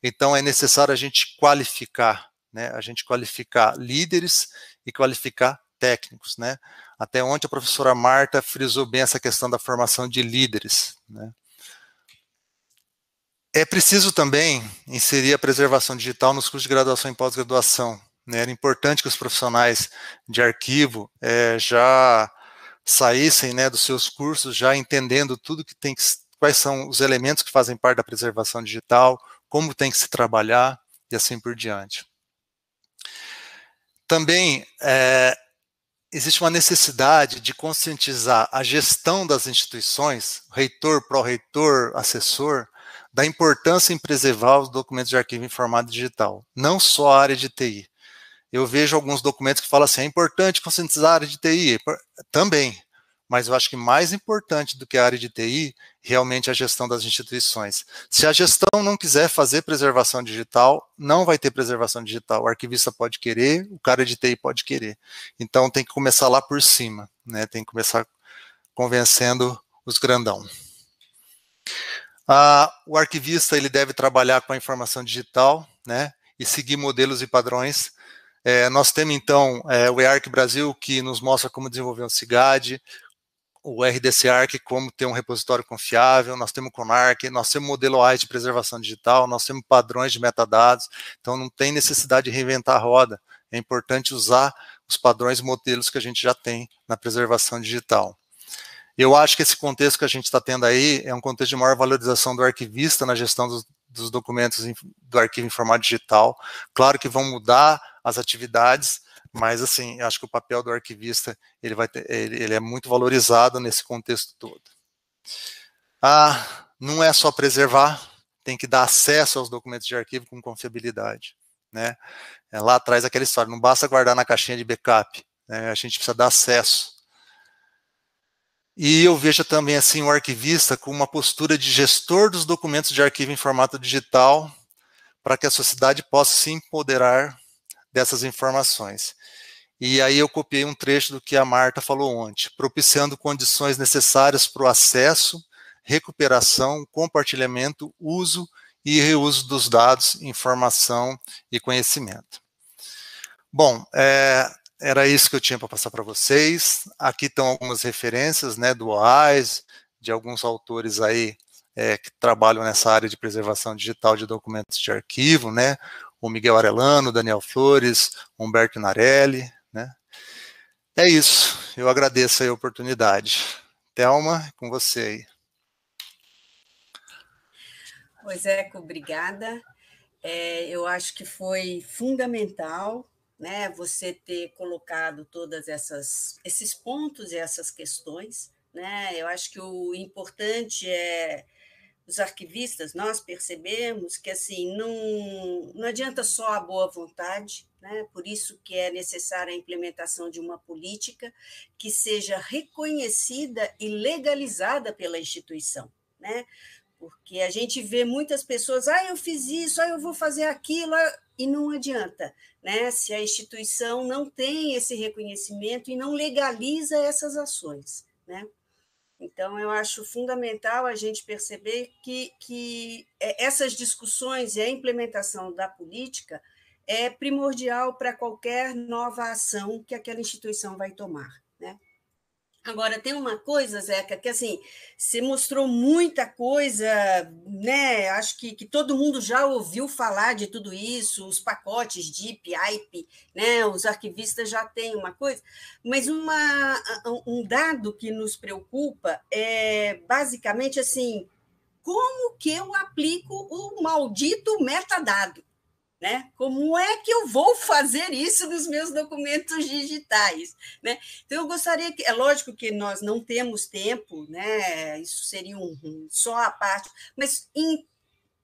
Então, é necessário a gente qualificar, né, a gente qualificar líderes e qualificar técnicos, né? Até ontem a professora Marta frisou bem essa questão da formação de líderes, né? É preciso também inserir a preservação digital nos cursos de graduação e pós-graduação. Né? Era importante que os profissionais de arquivo é, já saíssem né, dos seus cursos já entendendo tudo que tem que, quais são os elementos que fazem parte da preservação digital, como tem que se trabalhar e assim por diante. Também é, existe uma necessidade de conscientizar a gestão das instituições, reitor, pró-reitor, assessor, da importância em preservar os documentos de arquivo em formato digital, não só a área de TI. Eu vejo alguns documentos que falam assim, é importante conscientizar a área de TI, também, mas eu acho que mais importante do que a área de TI, realmente é a gestão das instituições. Se a gestão não quiser fazer preservação digital, não vai ter preservação digital. O arquivista pode querer, o cara de TI pode querer. Então tem que começar lá por cima, né? Tem que começar convencendo os grandão. Ah, o arquivista ele deve trabalhar com a informação digital, né? E seguir modelos e padrões é, nós temos, então, é, o EARC Brasil, que nos mostra como desenvolver um CIGAD, o RDC Arc como ter um repositório confiável, nós temos o CONARC, nós temos o modelo AI de preservação digital, nós temos padrões de metadados, então não tem necessidade de reinventar a roda, é importante usar os padrões e modelos que a gente já tem na preservação digital. Eu acho que esse contexto que a gente está tendo aí é um contexto de maior valorização do arquivista na gestão dos, dos documentos do arquivo em formato digital. Claro que vão mudar as atividades, mas assim, acho que o papel do arquivista ele vai ter, ele, ele é muito valorizado nesse contexto todo. Ah, não é só preservar, tem que dar acesso aos documentos de arquivo com confiabilidade, né? É, lá atrás aquela história, não basta guardar na caixinha de backup, né? A gente precisa dar acesso. E eu vejo também assim o arquivista com uma postura de gestor dos documentos de arquivo em formato digital, para que a sociedade possa se empoderar dessas informações. E aí eu copiei um trecho do que a Marta falou ontem, propiciando condições necessárias para o acesso, recuperação, compartilhamento, uso e reuso dos dados, informação e conhecimento. Bom, é, era isso que eu tinha para passar para vocês. Aqui estão algumas referências né, do OAIS, de alguns autores aí é, que trabalham nessa área de preservação digital de documentos de arquivo, né? O Miguel Arellano, Daniel Flores, Humberto Narelli, né? É isso. Eu agradeço a oportunidade. Thelma, com você aí. Pois é, obrigada. É, eu acho que foi fundamental né, você ter colocado todas essas esses pontos e essas questões, né? Eu acho que o importante é os arquivistas, nós percebemos que assim não, não adianta só a boa vontade, né? por isso que é necessária a implementação de uma política que seja reconhecida e legalizada pela instituição. Né? Porque a gente vê muitas pessoas, ah, eu fiz isso, ah, eu vou fazer aquilo, e não adianta, né? Se a instituição não tem esse reconhecimento e não legaliza essas ações, né? Então, eu acho fundamental a gente perceber que, que é, essas discussões e a implementação da política é primordial para qualquer nova ação que aquela instituição vai tomar. Agora, tem uma coisa, Zeca, que assim, você mostrou muita coisa, né? Acho que, que todo mundo já ouviu falar de tudo isso, os pacotes DIP, IP, né? Os arquivistas já têm uma coisa, mas uma, um dado que nos preocupa é basicamente assim: como que eu aplico o maldito metadado? Né? Como é que eu vou fazer isso nos meus documentos digitais? Né? Então, eu gostaria que, é lógico que nós não temos tempo, né? isso seria um, só a parte, mas em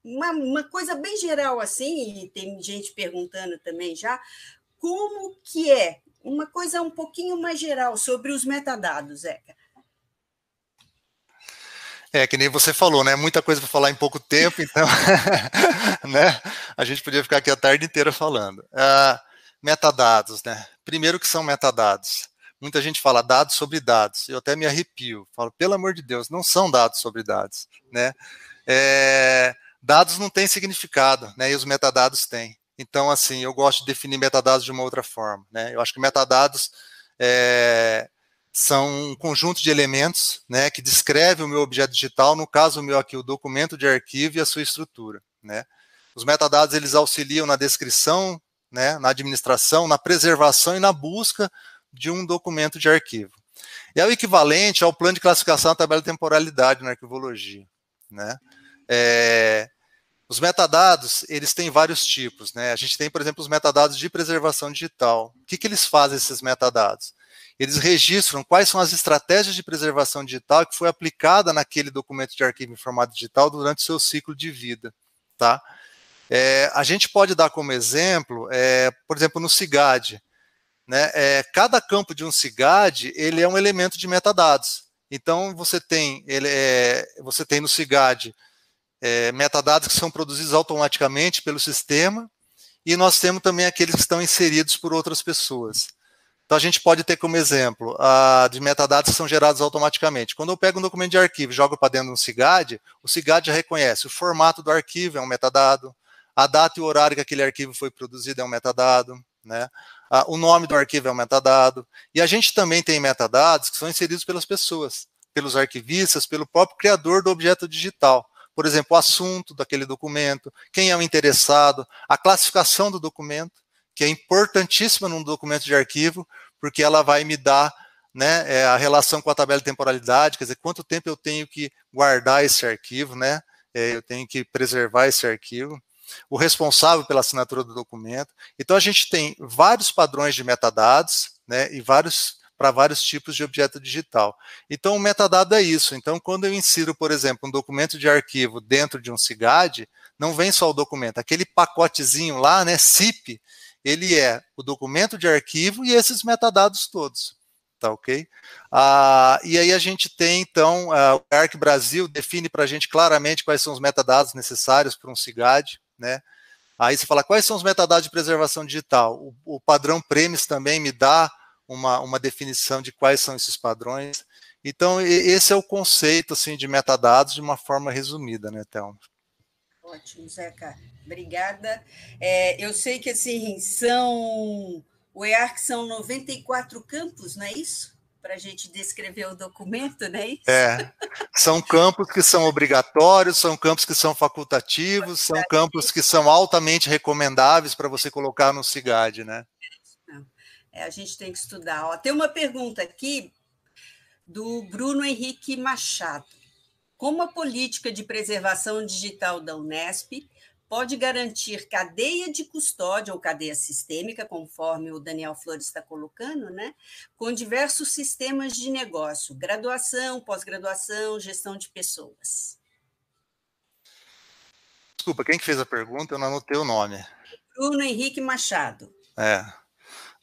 uma, uma coisa bem geral assim, e tem gente perguntando também já, como que é? Uma coisa um pouquinho mais geral sobre os metadados, Zeca. É, que nem você falou, né? Muita coisa para falar em pouco tempo, então, né? A gente podia ficar aqui a tarde inteira falando. Uh, metadados, né? Primeiro que são metadados. Muita gente fala dados sobre dados. Eu até me arrepio. Falo, pelo amor de Deus, não são dados sobre dados, né? É, dados não têm significado, né? E os metadados têm. Então, assim, eu gosto de definir metadados de uma outra forma, né? Eu acho que metadados é, são um conjunto de elementos né, que descreve o meu objeto digital, no caso o meu aqui, o documento de arquivo e a sua estrutura. Né. Os metadados eles auxiliam na descrição, né, na administração, na preservação e na busca de um documento de arquivo. E é o equivalente ao plano de classificação da tabela de temporalidade na arquivologia. Né. É, os metadados, eles têm vários tipos. Né. A gente tem, por exemplo, os metadados de preservação digital. O que, que eles fazem, esses metadados? Eles registram quais são as estratégias de preservação digital que foi aplicada naquele documento de arquivo em formato digital durante o seu ciclo de vida, tá? É, a gente pode dar como exemplo, é, por exemplo, no CIGAD, né, é, cada campo de um CIGAD, ele é um elemento de metadados. Então, você tem, ele é, você tem no CIGAD é, metadados que são produzidos automaticamente pelo sistema, e nós temos também aqueles que estão inseridos por outras pessoas. Então a gente pode ter como exemplo uh, de metadados que são gerados automaticamente. Quando eu pego um documento de arquivo e jogo para dentro de um CIGAD, o CIGAD já reconhece o formato do arquivo é um metadado, a data e o horário que aquele arquivo foi produzido é um metadado, né? O nome do arquivo é um metadado. E a gente também tem metadados que são inseridos pelas pessoas, pelos arquivistas, pelo próprio criador do objeto digital. Por exemplo, o assunto daquele documento, quem é o interessado, a classificação do documento que é importantíssima num documento de arquivo, porque ela vai me dar né, é, a relação com a tabela de temporalidade, quer dizer, quanto tempo eu tenho que guardar esse arquivo, né, é, eu tenho que preservar esse arquivo, o responsável pela assinatura do documento. Então, a gente tem vários padrões de metadados, né, e vários para vários tipos de objeto digital. Então, o metadado é isso. Então, quando eu insiro, por exemplo, um documento de arquivo dentro de um CIGAD, não vem só o documento, aquele pacotezinho lá, né, CIP, ele é o documento de arquivo e esses metadados todos. Tá ok? Ah, e aí a gente tem, então, ah, o ARC Brasil define para a gente claramente quais são os metadados necessários para um CIGAD, né? Aí você fala, quais são os metadados de preservação digital? O, o padrão Premis também me dá uma, uma definição de quais são esses padrões. Então, esse é o conceito assim, de metadados de uma forma resumida, né, Thelma? Ótimo, Zeca. Obrigada. É, eu sei que assim, são. O EARC são 94 campos, não é isso? Para a gente descrever o documento, não é isso? É. São campos que são obrigatórios, são campos que são facultativos, são campos que são altamente recomendáveis para você colocar no CIGAD, né? É, a gente tem que estudar. Ó, tem uma pergunta aqui do Bruno Henrique Machado. Como a política de preservação digital da Unesp pode garantir cadeia de custódia ou cadeia sistêmica, conforme o Daniel Flores está colocando, né? com diversos sistemas de negócio, graduação, pós-graduação, gestão de pessoas. Desculpa, quem que fez a pergunta? Eu não anotei o nome. Bruno Henrique Machado. É.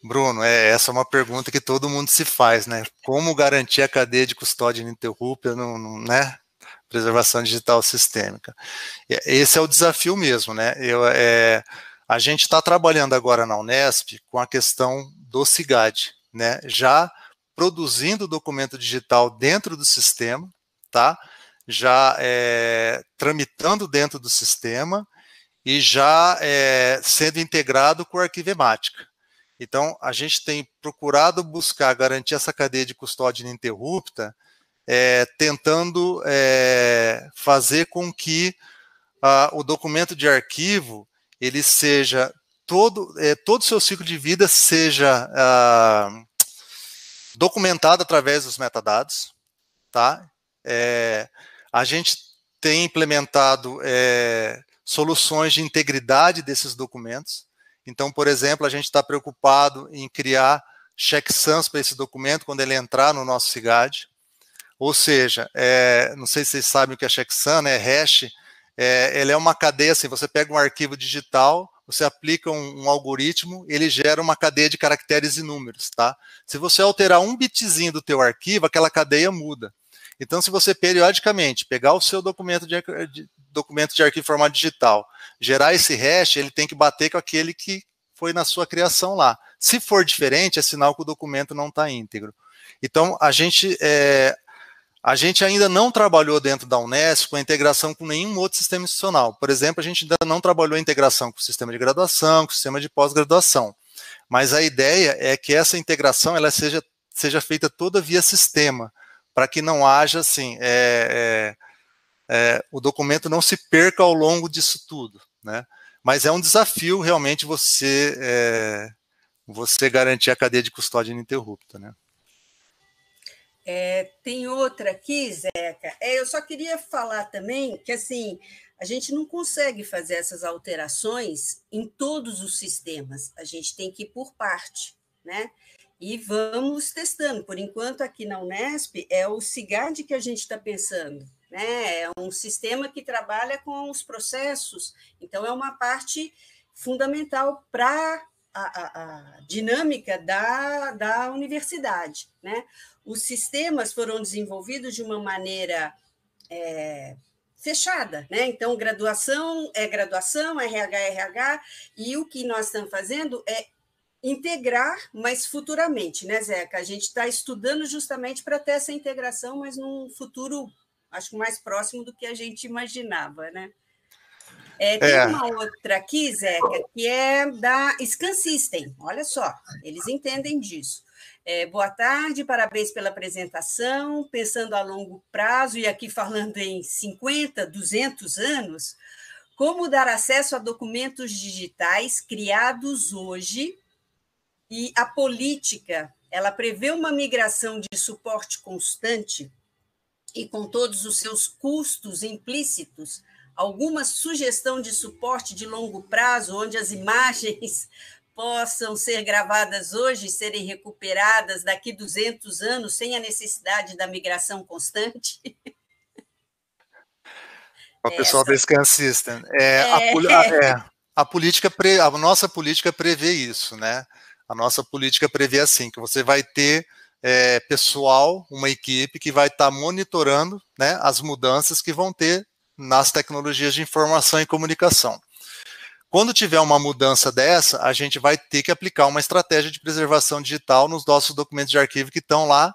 Bruno, é, essa é uma pergunta que todo mundo se faz, né? Como garantir a cadeia de custódia ininterrupta, no, no, né? Preservação digital sistêmica. Esse é o desafio mesmo, né? Eu, é, A gente está trabalhando agora na Unesp com a questão do CIGAD, né? Já produzindo documento digital dentro do sistema, tá? Já é, tramitando dentro do sistema e já é, sendo integrado com a arquivemática. Então, a gente tem procurado buscar garantir essa cadeia de custódia ininterrupta, é, tentando é, fazer com que o documento de arquivo ele seja todo é, todo o seu ciclo de vida seja ah, documentado através dos metadados, tá? É, a gente tem implementado é, soluções de integridade desses documentos. Então, por exemplo, a gente está preocupado em criar checksums para esse documento quando ele entrar no nosso SIGAD. Ou seja, é, não sei se vocês sabem o que é checksum, né? Hash, é, ele é uma cadeia assim, você pega um arquivo digital, você aplica um, um, algoritmo, ele gera uma cadeia de caracteres e números, tá? Se você alterar um bitzinho do teu arquivo, aquela cadeia muda. Então, se você periodicamente pegar o seu documento de, de documento de arquivo formato digital, gerar esse hash, ele tem que bater com aquele que foi na sua criação lá. Se for diferente, é sinal que o documento não está íntegro. Então, a gente, é, a gente ainda não trabalhou dentro da Unesco a integração com nenhum outro sistema institucional. Por exemplo, a gente ainda não trabalhou a integração com o sistema de graduação, com o sistema de pós-graduação. Mas a ideia é que essa integração ela seja, seja feita toda via sistema, para que não haja assim, é, é, é, o documento não se perca ao longo disso tudo, né? Mas é um desafio realmente você é, você garantir a cadeia de custódia ininterrupta, né? É, tem outra aqui, Zeca. É, eu só queria falar também que assim a gente não consegue fazer essas alterações em todos os sistemas. A gente tem que ir por parte, né? E vamos testando. Por enquanto, aqui na Unesp, é o CIGAD que a gente está pensando né? É um sistema que trabalha com os processos, então é uma parte fundamental para a, a, a, dinâmica da, da universidade. Né? Os sistemas foram desenvolvidos de uma maneira é, fechada, né? Então, graduação é graduação, RH é RH, e o que nós estamos fazendo é integrar, mas futuramente, né, Zeca? A gente está estudando justamente para ter essa integração, mas num futuro acho mais próximo do que a gente imaginava, né? É, tem é. uma outra aqui, Zeca, que é da Scan System. Olha só, eles entendem disso. É, boa tarde, parabéns pela apresentação. Pensando a longo prazo, e aqui falando em 50, 200 anos, como dar acesso a documentos digitais criados hoje e a política, ela prevê uma migração de suporte constante e com todos os seus custos implícitos, alguma sugestão de suporte de longo prazo, onde as imagens possam ser gravadas hoje e serem recuperadas daqui 200 anos sem a necessidade da migração constante? O pessoal Essa... System. É, é... A, é, a, política, a nossa política prevê isso, né? A nossa política prevê assim, que você vai ter é, pessoal, uma equipe que vai estar tá monitorando né, as mudanças que vão ter nas tecnologias de informação e comunicação. Quando tiver uma mudança dessa, a gente vai ter que aplicar uma estratégia de preservação digital nos nossos documentos de arquivo que estão lá,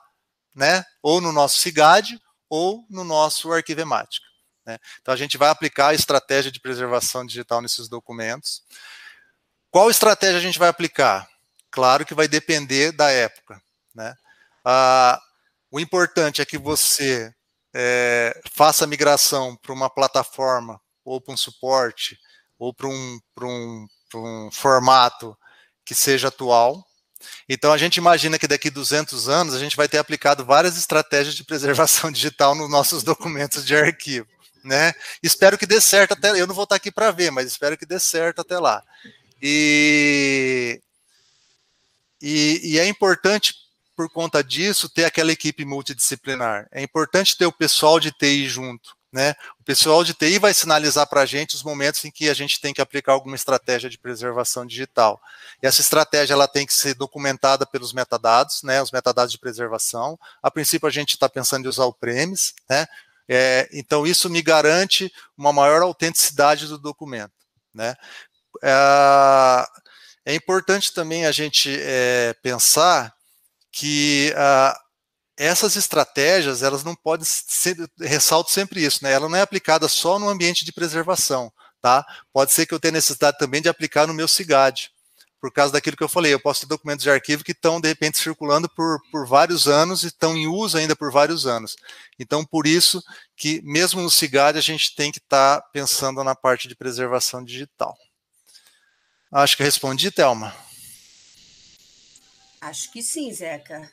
né, ou no nosso CIGAD ou no nosso Arquivemática. Né. Então a gente vai aplicar a estratégia de preservação digital nesses documentos. Qual estratégia a gente vai aplicar? Claro que vai depender da época. Né? Ah, o importante é que você é, faça a migração para uma plataforma ou para um suporte ou para um, um, um formato que seja atual. Então, a gente imagina que daqui 200 anos a gente vai ter aplicado várias estratégias de preservação digital nos nossos documentos de arquivo. Né? Espero que dê certo até. Eu não vou estar aqui para ver, mas espero que dê certo até lá. E, e, e é importante por conta disso, ter aquela equipe multidisciplinar. É importante ter o pessoal de TI junto. Né? O pessoal de TI vai sinalizar para a gente os momentos em que a gente tem que aplicar alguma estratégia de preservação digital. E essa estratégia ela tem que ser documentada pelos metadados, né? os metadados de preservação. A princípio, a gente está pensando em usar o PREMIS, né? É, então, isso me garante uma maior autenticidade do documento. Né? é, é importante também a gente é, pensar que uh, essas estratégias, elas não podem ser, ressalto sempre isso, né? Ela não é aplicada só no ambiente de preservação, tá? Pode ser que eu tenha necessidade também de aplicar no meu CIGAD, por causa daquilo que eu falei, eu posso ter documentos de arquivo que estão, de repente, circulando por, por vários anos e estão em uso ainda por vários anos. Então, por isso que, mesmo no CIGAD, a gente tem que estar tá pensando na parte de preservação digital. Acho que respondi, Thelma. Acho que sim, Zeca.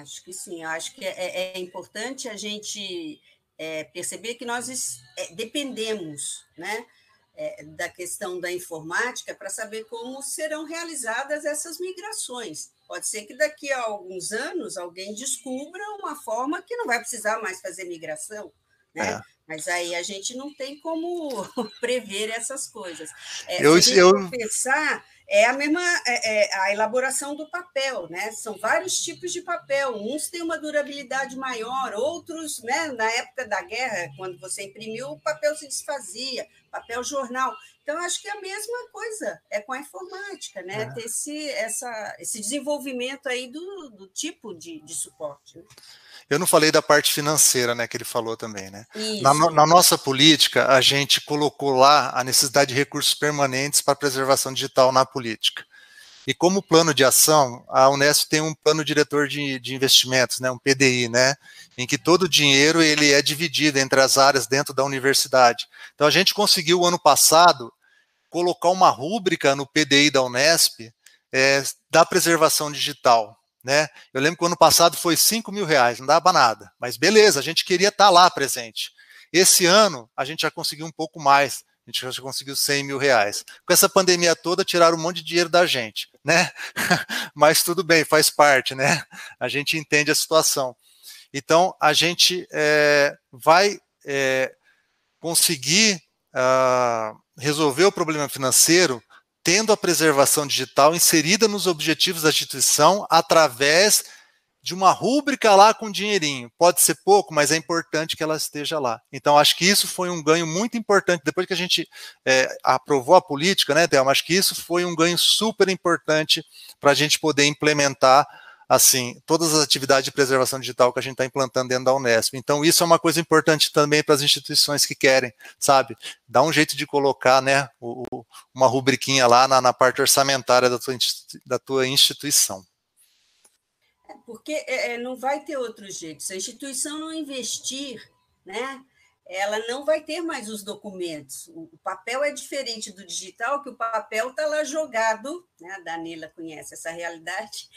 Acho que sim. Acho que é, é importante a gente é, perceber que nós é, dependemos né, é, da questão da informática para saber como serão realizadas essas migrações. Pode ser que daqui a alguns anos alguém descubra uma forma que não vai precisar mais fazer migração. Né? É. Mas aí a gente não tem como prever essas coisas. É, eu, se a gente eu... pensar, é a mesma é, é, a elaboração do papel, né? São vários tipos de papel. Uns têm uma durabilidade maior, outros, né? Na época da guerra, quando você imprimiu, o papel se desfazia, papel jornal. Então, acho que é a mesma coisa é com a informática, né? É. Ter esse, essa, esse desenvolvimento aí do, do tipo de, de suporte. Né? Eu não falei da parte financeira, né, que ele falou também, né? Na, na, nossa política, a gente colocou lá a necessidade de recursos permanentes para a preservação digital na política. E como plano de ação, a Unesco tem um plano diretor de, de investimentos, né, um PDI, né, em que todo o dinheiro ele é dividido entre as áreas dentro da universidade. Então a gente conseguiu ano passado colocar uma rúbrica no PDI da Unesp é, da preservação digital. Né? Eu lembro que o ano passado foi 5 mil reais, não dava nada. Mas beleza, a gente queria estar lá presente. Esse ano a gente já conseguiu um pouco mais. A gente já conseguiu 100 mil reais. Com essa pandemia toda, tiraram um monte de dinheiro da gente, né? Mas tudo bem, faz parte, né? A gente entende a situação. Então, a gente é, vai é, conseguir uh, resolver o problema financeiro tendo a preservação digital inserida nos objetivos da instituição através de uma rúbrica lá com dinheirinho. Pode ser pouco, mas é importante que ela esteja lá. Então, acho que isso foi um ganho muito importante. Depois que a gente é, aprovou a política, né, Thelma? Acho que isso foi um ganho super importante para a gente poder implementar assim, todas as atividades de preservação digital que a gente está implantando dentro da Unesp. Então, isso é uma coisa importante também para as instituições que querem, sabe? Dá um jeito de colocar, né, o, uma rubriquinha lá na, na, parte orçamentária da tua, da tua instituição. É porque é, é, não vai ter outro jeito. Se a instituição não investir, né, ela não vai ter mais os documentos. O papel é diferente do digital, que o papel está lá jogado, né? a Danila conhece essa realidade,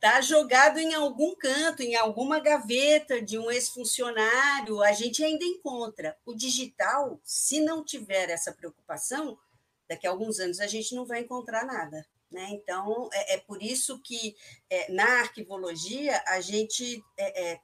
está jogado em algum canto, em alguma gaveta de um ex-funcionário, a gente ainda encontra. O digital, se não tiver essa preocupação, daqui a alguns anos a gente não vai encontrar nada. Né? Então, é, é por isso que é, na arquivologia a gente é, é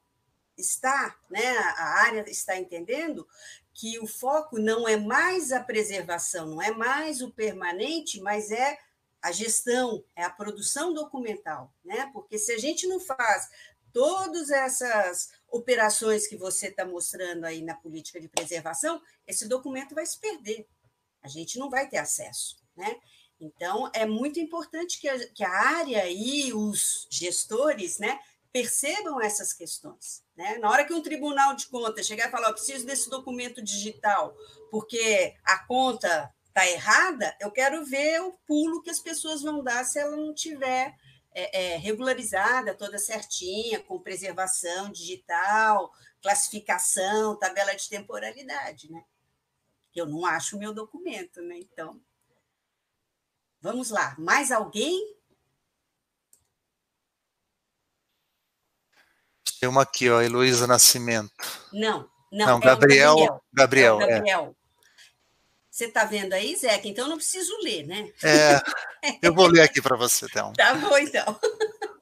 está, né, a área está entendendo que o foco não é mais a preservação, não é mais o permanente, mas é a gestão, é a produção documental, né? Porque se a gente não faz todas essas operações que você está mostrando aí na política de preservação, esse documento vai se perder. A gente não vai ter acesso, né? Então, é muito importante que a, que a área e os gestores né, percebam essas questões. Né? Na hora que um tribunal de contas chegar e falar, preciso desse documento digital, porque a conta está errada, eu quero ver o pulo que as pessoas vão dar se ela não tiver é, é, regularizada, toda certinha, com preservação digital, classificação, tabela de temporalidade, né? Eu não acho o meu documento, né? Então, vamos lá. Mais alguém? Tem uma aqui, ó, Heloísa Nascimento. Não, não, não Gabriel, Gabriel. Gabriel, é Gabriel. Você está vendo aí, Zeca? Então não preciso ler, né? É, eu vou ler aqui para você, então. Tá bom, então.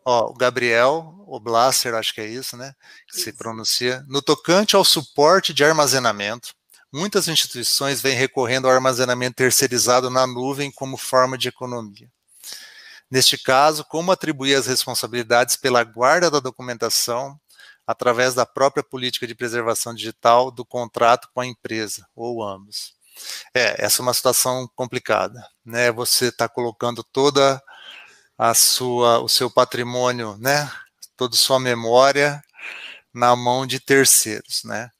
Ó, o Gabriel, o Blaster, acho que é isso, né? Que isso. se pronuncia. No tocante ao suporte de armazenamento, muitas instituições vêm recorrendo ao armazenamento terceirizado na nuvem como forma de economia. Neste caso, como atribuir as responsabilidades pela guarda da documentação através da própria política de preservação digital do contrato com a empresa, ou ambos. É, essa é uma situação complicada, né? Você está colocando toda a sua, o seu patrimônio, né? Toda sua memória na mão de terceiros, né?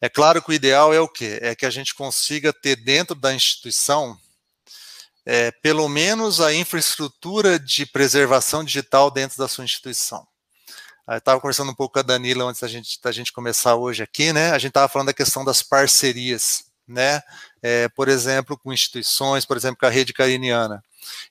É claro que o ideal é o quê? É que a gente consiga ter dentro da instituição é, pelo menos a infraestrutura de preservação digital dentro da sua instituição. Eu estava conversando um pouco com a Danila antes da gente, da gente começar hoje aqui, né? A gente estava falando da questão das parcerias, né? É, por exemplo, com instituições, por exemplo, com a rede cariniana.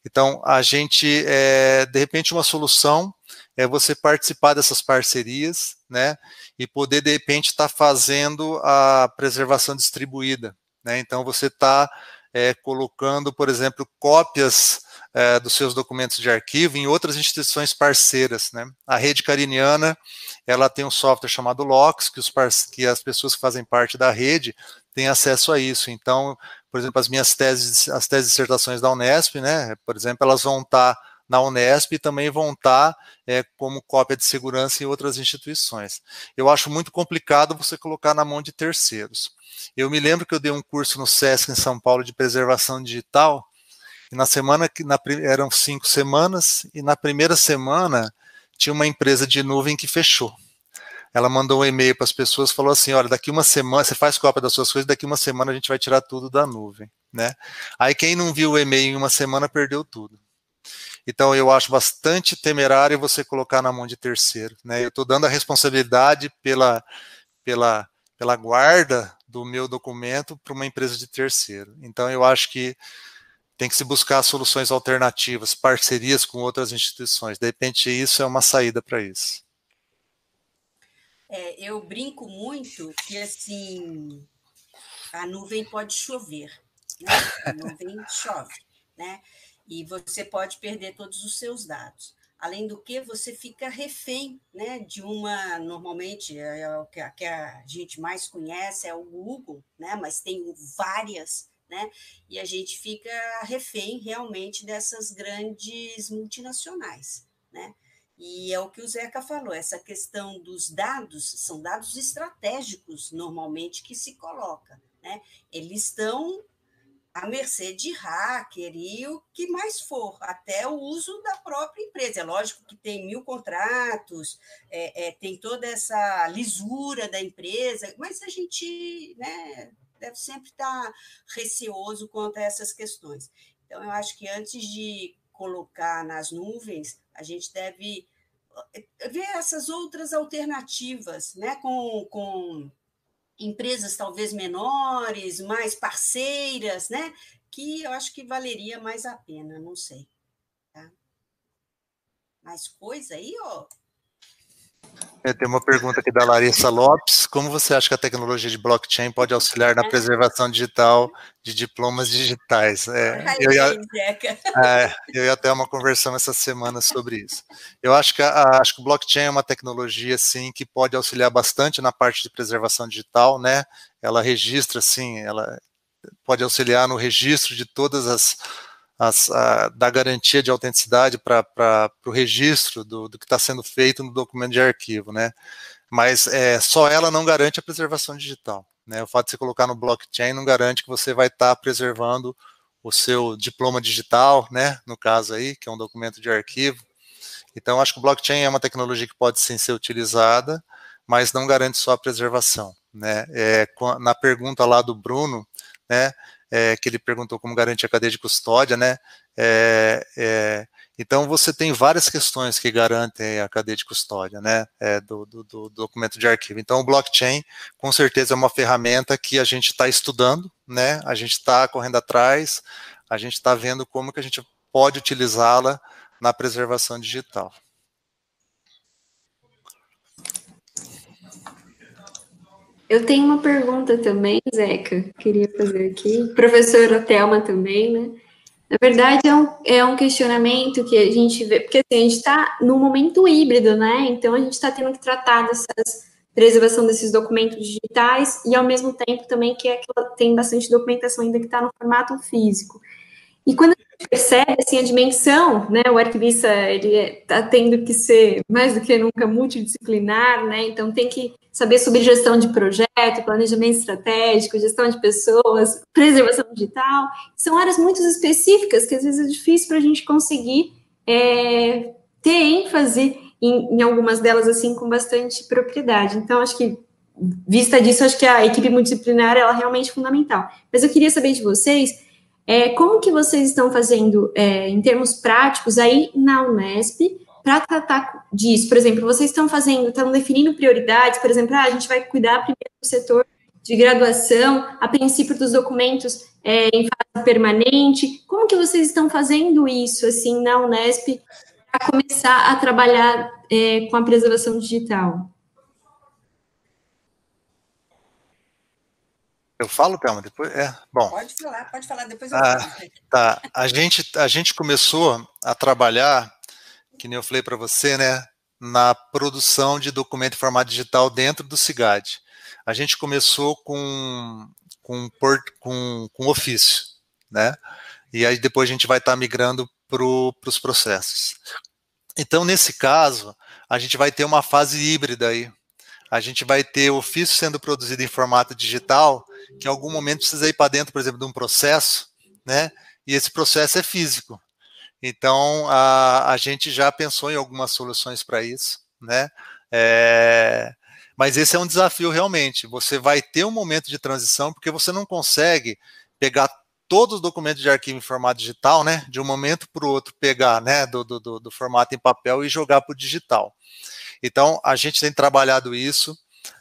Então, a gente, é, de repente, uma solução é você participar dessas parcerias, né, e poder, de repente, estar tá fazendo a preservação distribuída, né, então você está é, colocando, por exemplo, cópias é, dos seus documentos de arquivo em outras instituições parceiras, né, a rede cariniana, ela tem um software chamado LOX, que, os que as pessoas que fazem parte da rede têm acesso a isso, então, por exemplo, as minhas teses, as teses de dissertações da Unesp, né, por exemplo, elas vão estar na Unesp e também vão estar é, como cópia de segurança em outras instituições. Eu acho muito complicado você colocar na mão de terceiros. Eu me lembro que eu dei um curso no SESC em São Paulo de preservação digital, e na semana que na, eram cinco semanas, e na primeira semana tinha uma empresa de nuvem que fechou. Ela mandou um e-mail para as pessoas, falou assim: olha, daqui uma semana, você faz cópia das suas coisas, daqui uma semana a gente vai tirar tudo da nuvem. Né? Aí quem não viu o e-mail em uma semana perdeu tudo. Então eu acho bastante temerário você colocar na mão de terceiro. Né? Eu estou dando a responsabilidade pela, pela, pela guarda do meu documento para uma empresa de terceiro. Então eu acho que tem que se buscar soluções alternativas, parcerias com outras instituições. De repente isso é uma saída para isso. É, eu brinco muito que assim a nuvem pode chover, né? a nuvem chove, né? e você pode perder todos os seus dados. Além do que, você fica refém né, de uma, normalmente, é, é o que a, que a gente mais conhece é o Google, né, mas tem várias, né, e a gente fica refém realmente dessas grandes multinacionais. Né? E é o que o Zeca falou, essa questão dos dados, são dados estratégicos, normalmente, que se coloca. Né? Eles estão à mercê de hacker e o que mais for, até o uso da própria empresa. É lógico que tem mil contratos, é, é, tem toda essa lisura da empresa, mas a gente né, deve sempre estar receoso quanto a essas questões. Então, eu acho que antes de colocar nas nuvens, a gente deve eh, ver essas outras alternativas, né, com, com empresas talvez menores, mais parceiras, né? Que eu acho que valeria mais a pena, não sei. Tá? Mais coisa aí, ó. É, tem uma pergunta aqui da Larissa Lopes. Como você acha que a tecnologia de blockchain pode auxiliar na preservação digital de diplomas digitais? É, eu, ia, é, eu ia ter uma conversão essa semana sobre isso. Eu acho que, a, acho que o blockchain é uma tecnologia, sim, que pode auxiliar bastante na parte de preservação digital, né? Ela registra, sim, ela pode auxiliar no registro de todas as as, a, da garantia de autenticidade para o registro do, do que está sendo feito no documento de arquivo, né? Mas é, só ela não garante a preservação digital. Né? O fato de você colocar no blockchain não garante que você vai estar tá preservando o seu diploma digital, né? No caso aí, que é um documento de arquivo. Então, acho que o blockchain é uma tecnologia que pode sim ser utilizada, mas não garante só a preservação. Né? É, na pergunta lá do Bruno, né? É, que ele perguntou como garante a cadeia de custódia, né? É, é, então você tem várias questões que garantem a cadeia de custódia, né? É, do, do, do, documento de arquivo. Então o blockchain, com certeza, é uma ferramenta que a gente está estudando, né? A gente está correndo atrás, a gente está vendo como que a gente pode utilizá-la na preservação digital. Eu tenho uma pergunta também, Zeca, queria fazer aqui. Professora Thelma também, né? Na verdade, é um, é um questionamento que a gente vê, porque assim, a gente está num momento híbrido, né? Então, a gente está tendo que tratar dessas preservação desses documentos digitais e, ao mesmo tempo, também que é que tem bastante documentação ainda que está no formato físico. E quando a percebe assim, a dimensão, né, o arquivista ele está tendo que ser mais do que nunca multidisciplinar, né, então tem que saber sobre gestão de projeto, planejamento estratégico, gestão de pessoas, preservação digital, são áreas muito específicas que às vezes é difícil para a gente conseguir é, ter ênfase em, em algumas delas assim com bastante propriedade. Então acho que vista disso, acho que a equipe multidisciplinar ela é realmente fundamental. Mas eu queria saber de vocês é, como que vocês estão fazendo, é, em termos práticos, aí na Unesp, para tratar disso? Por exemplo, vocês estão fazendo, estão definindo prioridades, por exemplo, ah, a gente vai cuidar primeiro do setor de graduação, a princípio dos documentos é, em fase permanente. Como que vocês estão fazendo isso, assim, na Unesp, para começar a trabalhar é, com a preservação digital? Eu falo, Thelma, depois? É, bom. Pode falar, pode falar, depois eu ah, falo. Tá, a gente, a gente começou a trabalhar, que nem eu falei para você, né, na produção de documento em formato digital dentro do CIGAD. A gente começou com, com, com, com ofício, né, e aí depois a gente vai estar tá migrando para os processos. Então, nesse caso, a gente vai ter uma fase híbrida aí. A gente vai ter ofício sendo produzido em formato digital, que em algum momento precisa ir para dentro, por exemplo, de um processo, né? E esse processo é físico. Então, a, a gente já pensou em algumas soluções para isso, né? É, mas esse é um desafio realmente. Você vai ter um momento de transição, porque você não consegue pegar todos os documentos de arquivo em formato digital, né? De um momento para o outro, pegar né, do, do, do formato em papel e jogar para o digital. Então, a gente tem trabalhado isso.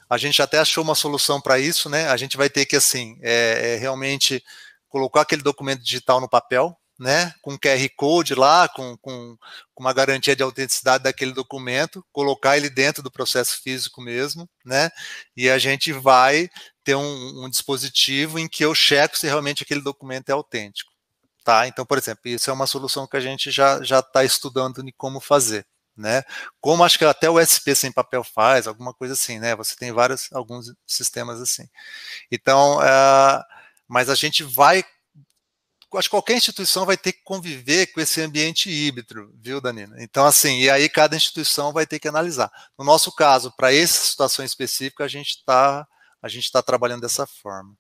A gente até achou uma solução para isso, né? A gente vai ter que, assim, é, é realmente colocar aquele documento digital no papel, né, com QR Code lá, com, com, com, uma garantia de autenticidade daquele documento, colocar ele dentro do processo físico mesmo, né, e a gente vai ter um, um dispositivo em que eu checo se realmente aquele documento é autêntico, tá? Então, por exemplo, isso é uma solução que a gente já está estudando de como fazer né? Como acho que até o SP sem papel faz, alguma coisa assim, né? Você tem vários, alguns sistemas assim. Então, uh, mas a gente vai, acho que qualquer instituição vai ter que conviver com esse ambiente híbrido, viu, Danina? Então, assim, e aí cada instituição vai ter que analisar. No nosso caso, para essa situação específica, a gente está a gente está trabalhando dessa forma.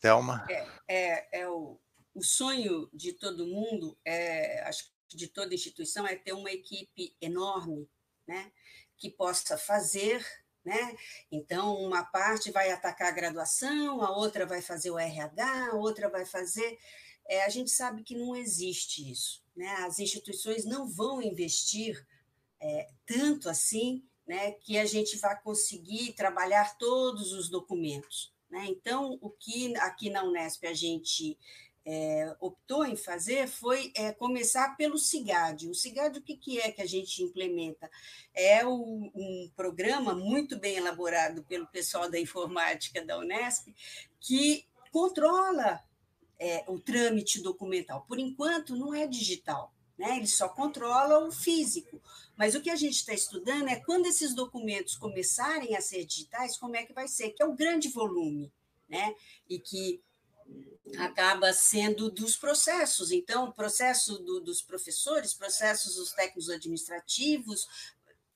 Thelma? É, é, é o, o sonho de todo mundo, é, acho de toda instituição é ter uma equipe enorme, né, que possa fazer, né? Então, uma parte vai atacar a graduação, a outra vai fazer o RH, a outra vai fazer. É, a gente sabe que não existe isso, né? As instituições não vão investir é, tanto assim, né, que a gente vai conseguir trabalhar todos os documentos. Né? Então, o que aqui na Unesp a gente é, optou em fazer foi é, começar pelo CIGAD. O CIGAD, o que, que é que a gente implementa? É o, um programa muito bem elaborado pelo pessoal da informática da Unesp, que controla é, o trâmite documental. Por enquanto, não é digital, né? ele só controla o físico. Mas o que a gente está estudando é quando esses documentos começarem a ser digitais, como é que vai ser, que é o grande volume, né? E que acaba sendo dos processos. Então, processo do, dos professores, processos dos técnicos administrativos,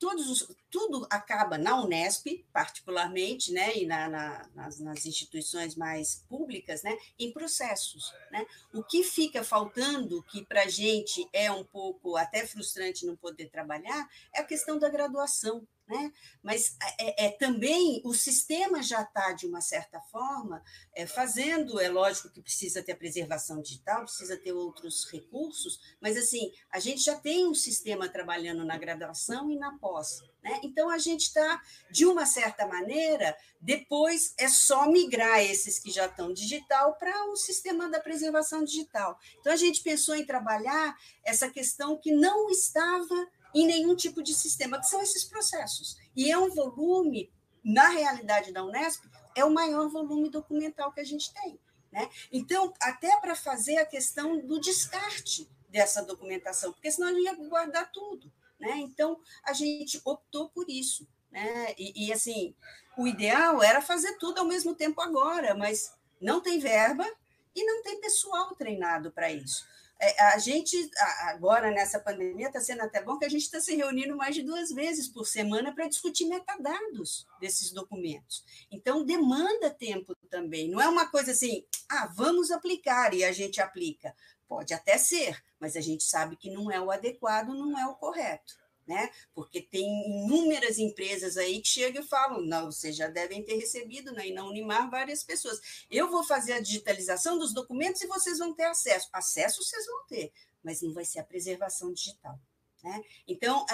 todos os, tudo acaba na Unesp, particularmente, né, e na, na, nas, nas, instituições mais públicas, né, em processos. Né? O que fica faltando, que para a gente é um pouco até frustrante não poder trabalhar, é a questão da graduação né? Mas é, é também o sistema já está, de uma certa forma, é, fazendo, é lógico que precisa ter a preservação digital, precisa ter outros recursos, mas assim, a gente já tem um sistema trabalhando na graduação e na pós. Né? Então, a gente está, de uma certa maneira, depois é só migrar esses que já estão digital para o sistema da preservação digital. Então, a gente pensou em trabalhar essa questão que não estava em nenhum tipo de sistema, que são esses processos. E é um volume, na realidade da Unesp, é o maior volume documental que a gente tem. Né? Então, até para fazer a questão do descarte dessa documentação, porque senão gente ia guardar tudo. Né? Então, a gente optou por isso. Né? E, e, assim, o ideal era fazer tudo ao mesmo tempo agora, mas não tem verba porque não tem pessoal treinado para isso. É, a gente, agora nessa pandemia, está sendo até bom que a gente está se reunindo mais de duas vezes por semana para discutir metadados desses documentos. Então, demanda tempo também. Não é uma coisa assim, ah, vamos aplicar e a gente aplica. Pode até ser, mas a gente sabe que não é o adequado, não é o correto né? Porque tem inúmeras empresas aí que chegam e falam, não, vocês já devem ter recebido, né? E não Unimar várias pessoas. Eu vou fazer a digitalização dos documentos e vocês vão ter acesso. Acesso vocês vão ter, mas não vai ser a preservação digital. Né? Então,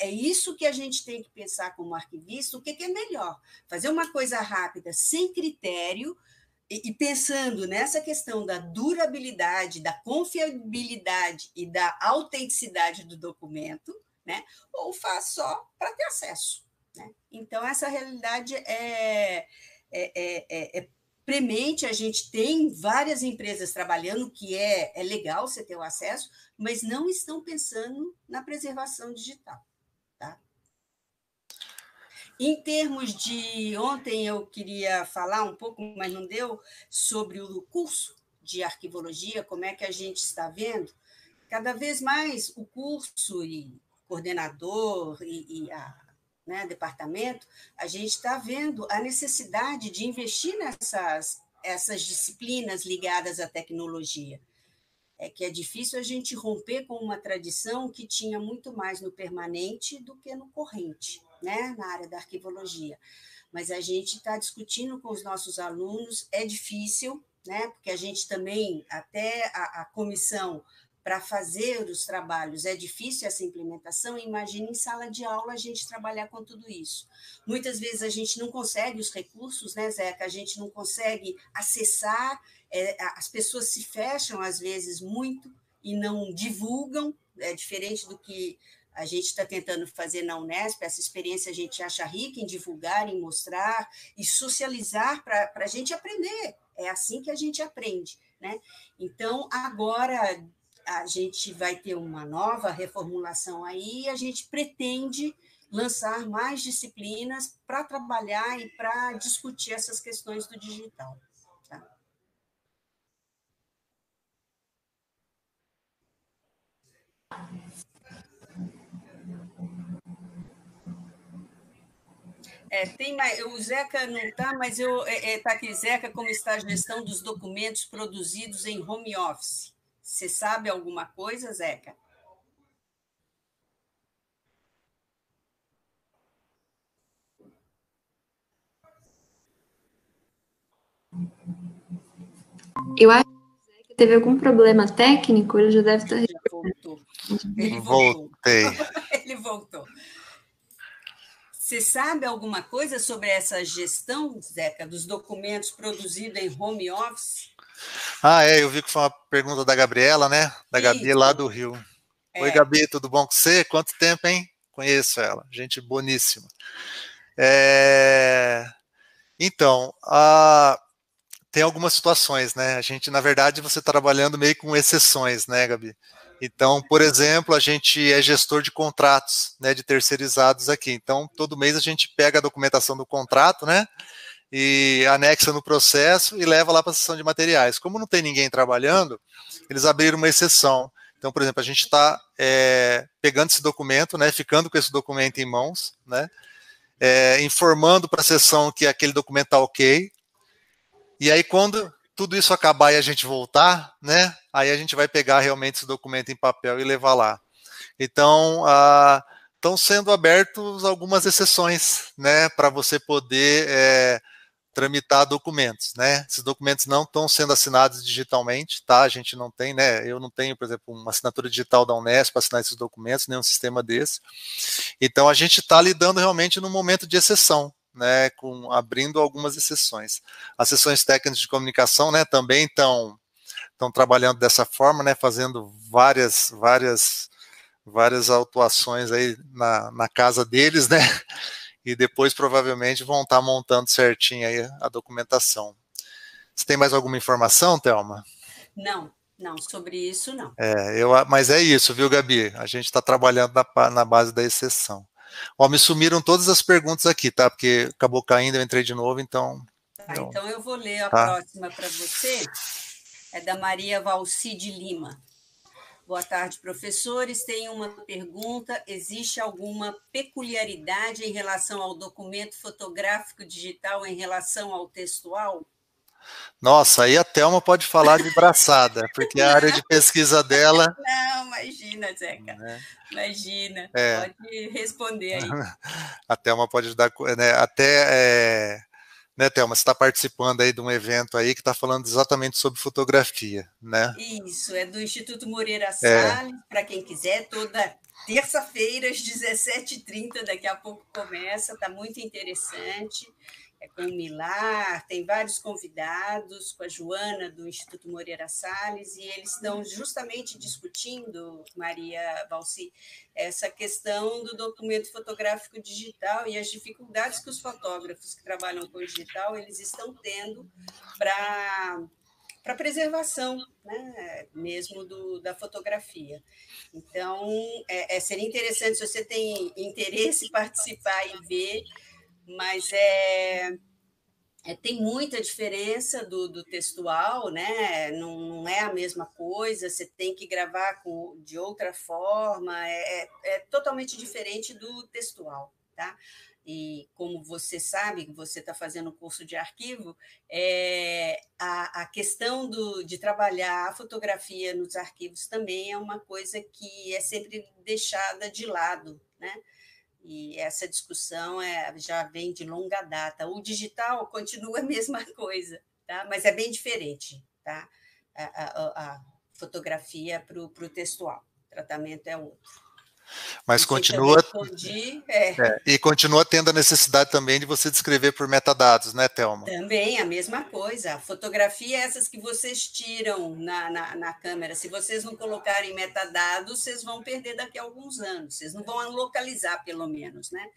é isso que a gente tem que pensar como arquivista: o que é melhor? Fazer uma coisa rápida, sem critério, e, pensando nessa questão da durabilidade, da confiabilidade e da autenticidade do documento, né? ou faz só para ter acesso. Né? Então, essa realidade é, é, é, é, é premente, a gente tem várias empresas trabalhando, que é, é legal você ter o acesso, mas não estão pensando na preservação digital. Tá? Em termos de. Ontem eu queria falar um pouco, mas não deu, sobre o curso de arquivologia, como é que a gente está vendo. Cada vez mais o curso e coordenador e, e a né, departamento, a gente está vendo a necessidade de investir nessas essas disciplinas ligadas à tecnologia. É que é difícil a gente romper com uma tradição que tinha muito mais no permanente do que no corrente, né, na área da arquivologia. Mas a gente está discutindo com os nossos alunos, é difícil, né, porque a gente também, até a, a comissão para fazer os trabalhos é difícil essa implementação, imagine em sala de aula a gente trabalhar com tudo isso. Muitas vezes a gente não consegue os recursos, né, Zeca? A gente não consegue acessar, é, as pessoas se fecham às vezes muito e não divulgam, é diferente do que a gente está tentando fazer na Unesp, essa experiência a gente acha rica em divulgar, em mostrar e socializar para a gente aprender. É assim que a gente aprende. Né? Então, agora, a gente vai ter uma nova reformulação aí a gente pretende lançar mais disciplinas para trabalhar e para discutir essas questões do digital. Tá? É, tem mais, o Zeca não está, mas eu está é, é, tá aqui, Zeca, como está a gestão dos documentos produzidos em home office? Você sabe alguma coisa, Zeca? Eu acho que teve algum problema técnico, ele já deve estar. Já voltou. Ele voltou. Voltei. ele voltou. Você sabe alguma coisa sobre essa gestão, Zeca, dos documentos produzidos em home office? Ah, é, eu vi que foi uma pergunta da Gabriela, né? Da Gabi lá do Rio. É. Oi, Gabi, tudo bom com você? Quanto tempo, hein? Conheço ela, gente boníssima. É... Então, a... tem algumas situações, né? A gente, na verdade, você tá trabalhando meio com exceções, né, Gabi? Então, por exemplo, a gente é gestor de contratos, né, de terceirizados aqui. Então, todo mês a gente pega a documentação do contrato, né? E anexa no processo e leva lá para a seção de materiais. Como não tem ninguém trabalhando, eles abriram uma exceção. Então, por exemplo, a gente está é, pegando esse documento, né, ficando com esse documento em mãos, né, é, informando para a sessão que aquele documento está ok. E aí, quando tudo isso acabar e a gente voltar, né, aí a gente vai pegar realmente esse documento em papel e levar lá. Então, estão sendo abertos algumas exceções, né, para você poder é, tramitar documentos, né? Esses documentos não estão sendo assinados digitalmente, tá? A gente não tem, né? Eu não tenho, por exemplo, uma assinatura digital da Unesp para assinar esses documentos, nenhum sistema desse. Então a gente está lidando realmente num momento de exceção, né? Com abrindo algumas exceções. As sessões técnicas de comunicação, né? Também estão estão trabalhando dessa forma, né? Fazendo várias várias várias autuações aí na, na casa deles, né? E depois provavelmente vão estar montando certinho aí a documentação. Você tem mais alguma informação, Thelma? Não, não, sobre isso não. É, eu, mas é isso, viu, Gabi? A gente está trabalhando na, na base da exceção. Ó, me sumiram todas as perguntas aqui, tá? Porque acabou caindo, eu entrei de novo, então. Tá, então, então eu vou ler a tá. próxima para você. é da Maria Valci de Lima. Boa tarde, professores. Tenho uma pergunta: existe alguma peculiaridade em relação ao documento fotográfico digital em relação ao textual? Nossa, aí a Thelma pode falar de braçada, porque a área de pesquisa dela. Não, imagina, Zeca. Né? Imagina, é. pode responder aí. A Thelma pode dar. Né, até. É, né, Thelma, você está participando aí de um evento aí que está falando exatamente sobre fotografia, né? Isso, é do Instituto Moreira Salles, é. para quem quiser, toda terça-feira, às 17h30, daqui a pouco começa, está muito interessante é com o Milar, tem vários convidados, com a Joana do Instituto Moreira Salles, e eles estão justamente discutindo, Maria Valci, essa questão do documento fotográfico digital e as dificuldades que os fotógrafos que trabalham com digital eles estão tendo para para preservação, né, mesmo do, da fotografia. Então, é, é, seria interessante, se você tem interesse, participar e ver mas é, é, tem muita diferença do, do textual, né? Não, não, é a mesma coisa, você tem que gravar com, de outra forma, é, é, é totalmente diferente do textual, tá? E como você sabe, você está fazendo o curso de arquivo, é, a, a questão do, de trabalhar a fotografia nos arquivos também é uma coisa que é sempre deixada de lado, né? E essa discussão é, já vem de longa data. O digital continua a mesma coisa, tá? mas é bem diferente tá? a, a, a fotografia para o textual. O tratamento é outro. Mas continua. é. É, e continua tendo a necessidade também de você descrever por metadados, né, Thelma? Também, a mesma coisa. A fotografia é essas que vocês tiram na, na, na, câmera. Se vocês não colocarem metadados, vocês vão perder daqui a alguns anos. Vocês não vão localizar, pelo menos, né?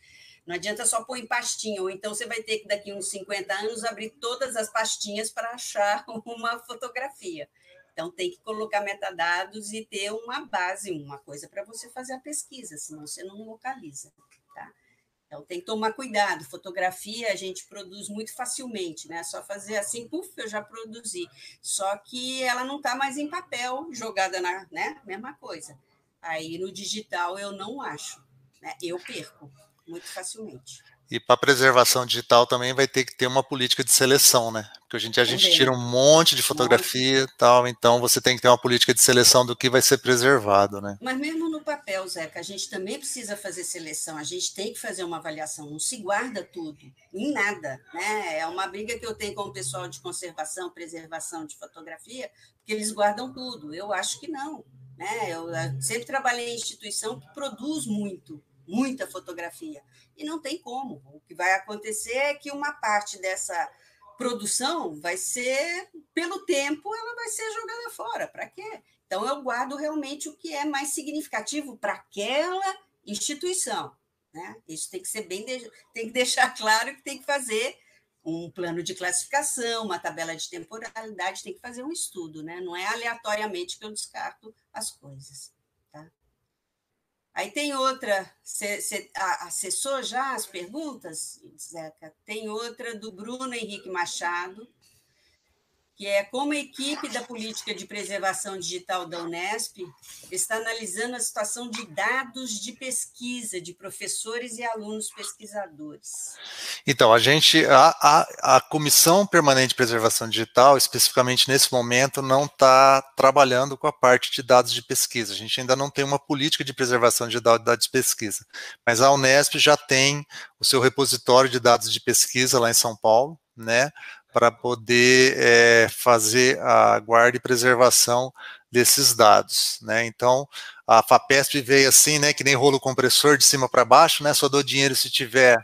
Não adianta só pôr em pastinha, ou então você vai ter que, daqui uns 50 anos, abrir todas as pastinhas para achar uma fotografia. Então, tem que colocar metadados e ter uma base, uma coisa para você fazer a pesquisa, senão você não localiza. Tá? Então, tem que tomar cuidado. Fotografia a gente produz muito facilmente, né? Só fazer assim, puf, eu já produzi. Só que ela não está mais em papel, jogada na. Né? Mesma coisa. Aí no digital eu não acho. Né? Eu perco muito facilmente. E para preservação digital também vai ter que ter uma política de seleção, né? Porque a gente, a gente tira um monte de fotografia e tal, então você tem que ter uma política de seleção do que vai ser preservado, né? Mas mesmo no papel, Zeca, a gente também precisa fazer seleção, a gente tem que fazer uma avaliação, não se guarda tudo, em nada, né? É uma briga que eu tenho com o pessoal de conservação, preservação de fotografia, porque eles guardam tudo. Eu acho que não, né? Eu sempre trabalhei em instituição que produz muito, muita fotografia. E não tem como. O que vai acontecer é que uma parte dessa produção vai ser, pelo tempo, ela vai ser jogada fora. Para quê? Então, eu guardo realmente o que é mais significativo para aquela instituição. Né? Isso tem que ser bem, tem que deixar claro que tem que fazer um plano de classificação, uma tabela de temporalidade, tem que fazer um estudo, né? Não é aleatoriamente que eu descarto as coisas. Aí tem outra, você acessou já as perguntas, Zeca? Tem outra do Bruno Henrique Machado, que é como a equipe da política de preservação digital da Unesp está analisando a situação de dados de pesquisa de professores e alunos pesquisadores. Então, a gente, a, a, a Comissão Permanente de Preservação Digital, especificamente nesse momento, não está trabalhando com a parte de dados de pesquisa. A gente ainda não tem uma política de preservação de dados de pesquisa, mas a Unesp já tem o seu repositório de dados de pesquisa lá em São Paulo, né, para poder é, fazer a guarda e preservação desses dados, né? Então, a FAPESP veio assim, né, que nem rolo compressor de cima para baixo, né? Só dou dinheiro se tiver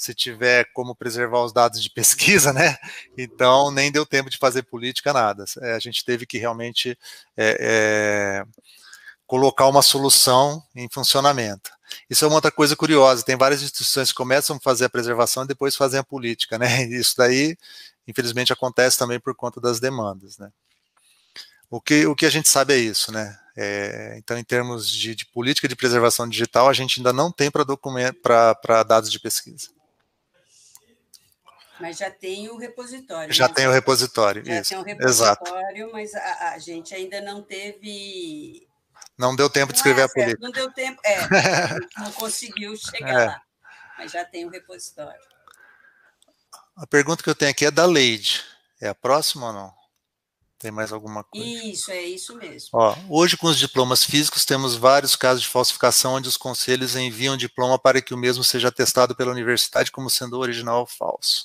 se tiver como preservar os dados de pesquisa, né? Então, nem deu tempo de fazer política, nada. É, a gente teve que realmente é, é, colocar uma solução em funcionamento. Isso é uma outra coisa curiosa. Tem várias instituições que começam a fazer a preservação e depois fazem a política, né? Isso daí, infelizmente, acontece também por conta das demandas, né? O que, o que a gente sabe é isso, né? É, então, em termos de, de, política de preservação digital, a gente ainda não tem para dados de pesquisa. Mas já tem o repositório. Já né? tem o repositório, já isso. tem o repositório, Exato. mas a, a, gente ainda não teve. Não deu tempo de escrever a política. Não deu tempo, é, não conseguiu chegar é. lá. Mas já tem o repositório. A pergunta que eu tenho aqui é da Leide. É a próxima ou não? Tem mais alguma coisa? Isso, é isso mesmo. Ó, hoje, com os diplomas físicos, temos vários casos de falsificação onde os conselhos enviam diploma para que o mesmo seja atestado pela universidade como sendo original ou falso.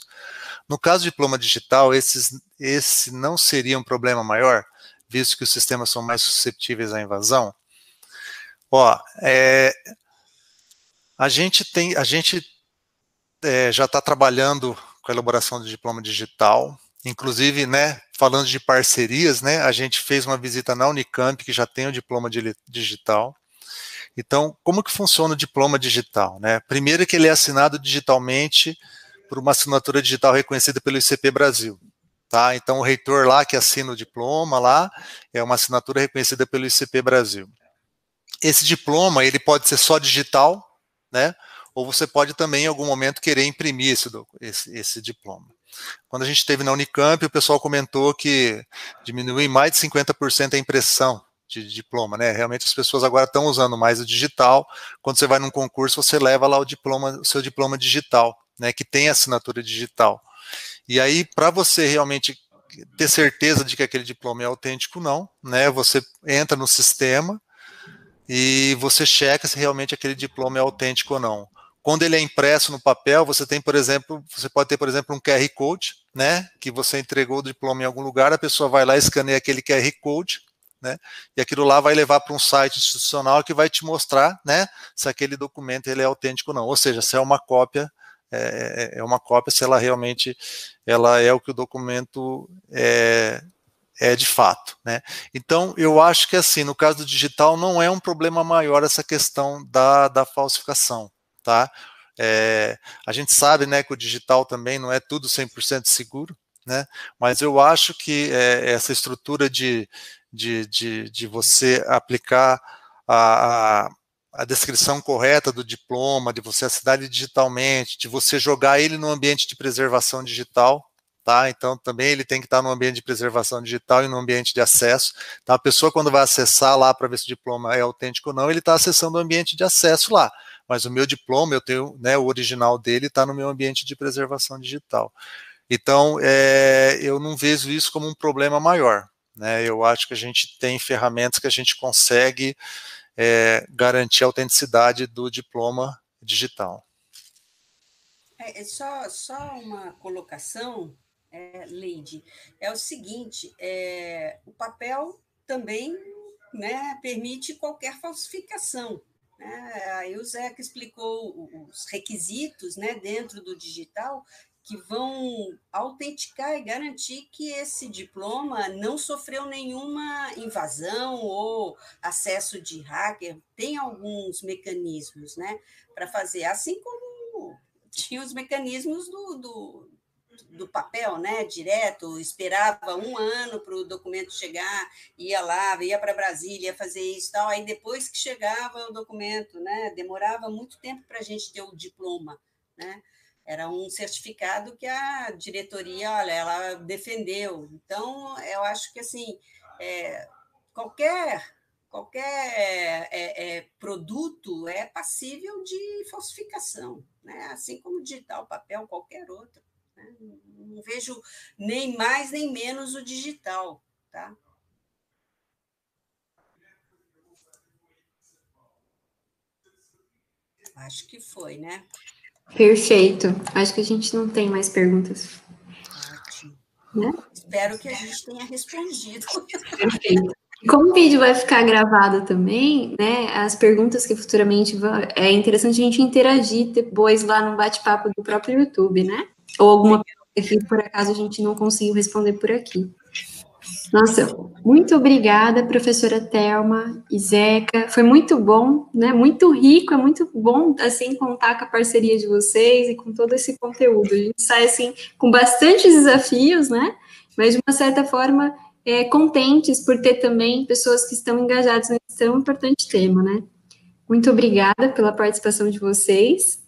No caso do diploma digital, esses, esse não seria um problema maior, visto que os sistemas são mais susceptíveis à invasão? Ó, é, a gente tem, a gente é, já está trabalhando com a elaboração do diploma digital. Inclusive, né, falando de parcerias, né, a gente fez uma visita na Unicamp, que já tem o diploma digital. Então, como que funciona o diploma digital? Né? Primeiro que ele é assinado digitalmente por uma assinatura digital reconhecida pelo ICP Brasil. Tá? Então, o reitor lá que assina o diploma lá é uma assinatura reconhecida pelo ICP Brasil. Esse diploma, ele pode ser só digital, né? Ou você pode também, em algum momento, querer imprimir esse, esse, esse diploma. Quando a gente esteve na Unicamp, o pessoal comentou que diminuiu em mais de 50% a impressão de diploma, né? Realmente as pessoas agora estão usando mais o digital. Quando você vai num concurso, você leva lá o diploma, o seu diploma digital, né? Que tem assinatura digital. E aí, para você realmente ter certeza de que aquele diploma é autêntico, não, né? Você entra no sistema e você checa se realmente aquele diploma é autêntico ou não. Quando ele é impresso no papel, você tem, por exemplo, você pode ter, por exemplo, um QR Code, né, que você entregou o diploma em algum lugar, a pessoa vai lá, escaneia aquele QR Code, né, e aquilo lá vai levar para um site institucional que vai te mostrar, né, se aquele documento ele é autêntico ou não. Ou seja, se é uma cópia, é, é, é uma cópia se ela realmente ela é o que o documento é, é de fato, né? Então, eu acho que assim, no caso do digital, não é um problema maior essa questão da, da falsificação tá? É, a gente sabe, né, que o digital também não é tudo 100% seguro, né? Mas eu acho que é, essa estrutura de, de, de, de você aplicar a, a, a, descrição correta do diploma, de você assinar ele digitalmente, de você jogar ele no ambiente de preservação digital, tá? Então também ele tem que estar no ambiente de preservação digital e no ambiente de acesso. Tá? A pessoa quando vai acessar lá para ver se o diploma é autêntico ou não, ele está acessando o ambiente de acesso lá mas o meu diploma, eu tenho, né, o original dele está no meu ambiente de preservação digital. Então, é, eu não vejo isso como um problema maior. Né? Eu acho que a gente tem ferramentas que a gente consegue é, garantir a autenticidade do diploma digital. É, é só, só uma colocação, é, Leide, é o seguinte, é, o papel também né, permite qualquer falsificação. Né? Aí o Zeca explicou os requisitos né, dentro do digital que vão autenticar e garantir que esse diploma não sofreu nenhuma invasão ou acesso de hacker. Tem alguns mecanismos né, para fazer, assim como tinha os mecanismos do, do, do papel, né, direto, esperava um ano para o documento chegar, ia lá, ia para Brasília, ia fazer isso tal, aí depois que chegava o documento, né, demorava muito tempo para a gente ter o diploma, né, era um certificado que a diretoria, olha, ela defendeu, então eu acho que assim, é, qualquer qualquer é, é, produto é passível de falsificação, né? assim como digital, papel, qualquer outro. Né? Não vejo nem mais nem menos o digital. Tá? Acho que foi, né? Perfeito. Acho que a gente não tem mais perguntas. Ótimo. Né? Espero que a gente tenha respondido. Perfeito. Como o vídeo vai ficar gravado também, né? As perguntas que futuramente vão, é interessante a gente interagir depois lá no bate-papo do próprio YouTube, né? Ou alguma que por acaso a gente não conseguiu responder por aqui. Nossa, muito obrigada, professora Thelma e Zeca. Foi muito bom, né? Muito rico, é muito bom assim contar com a parceria de vocês e com todo esse conteúdo. A gente sai assim com bastantes desafios, né? Mas de uma certa forma é, contentes por ter também pessoas que estão engajadas nesse tão importante tema, né? Muito obrigada pela participação de vocês.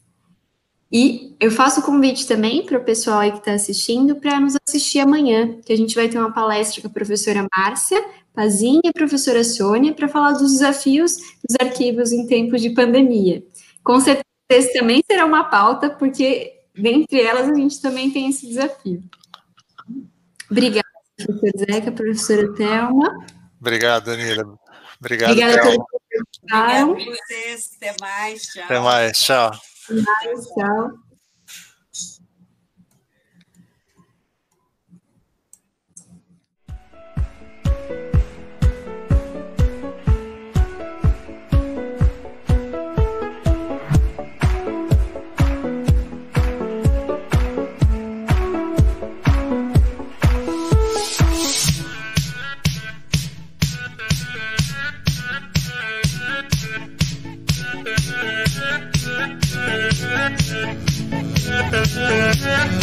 E eu faço o convite também para o pessoal aí que está assistindo para nos assistir amanhã, que a gente vai ter uma palestra com a professora Márcia Pazinha e a professora Sônia para falar dos desafios dos arquivos em tempos de pandemia. Com certeza também será uma pauta, porque dentre elas a gente também tem esse desafio. Obrigada, professor Zeca, professora Thelma. Obrigado, Danila. Obrigado, Obrigada Thelma. Obrigada a vocês. Até mais. Tchau. Até mais. Tchau. Tchau.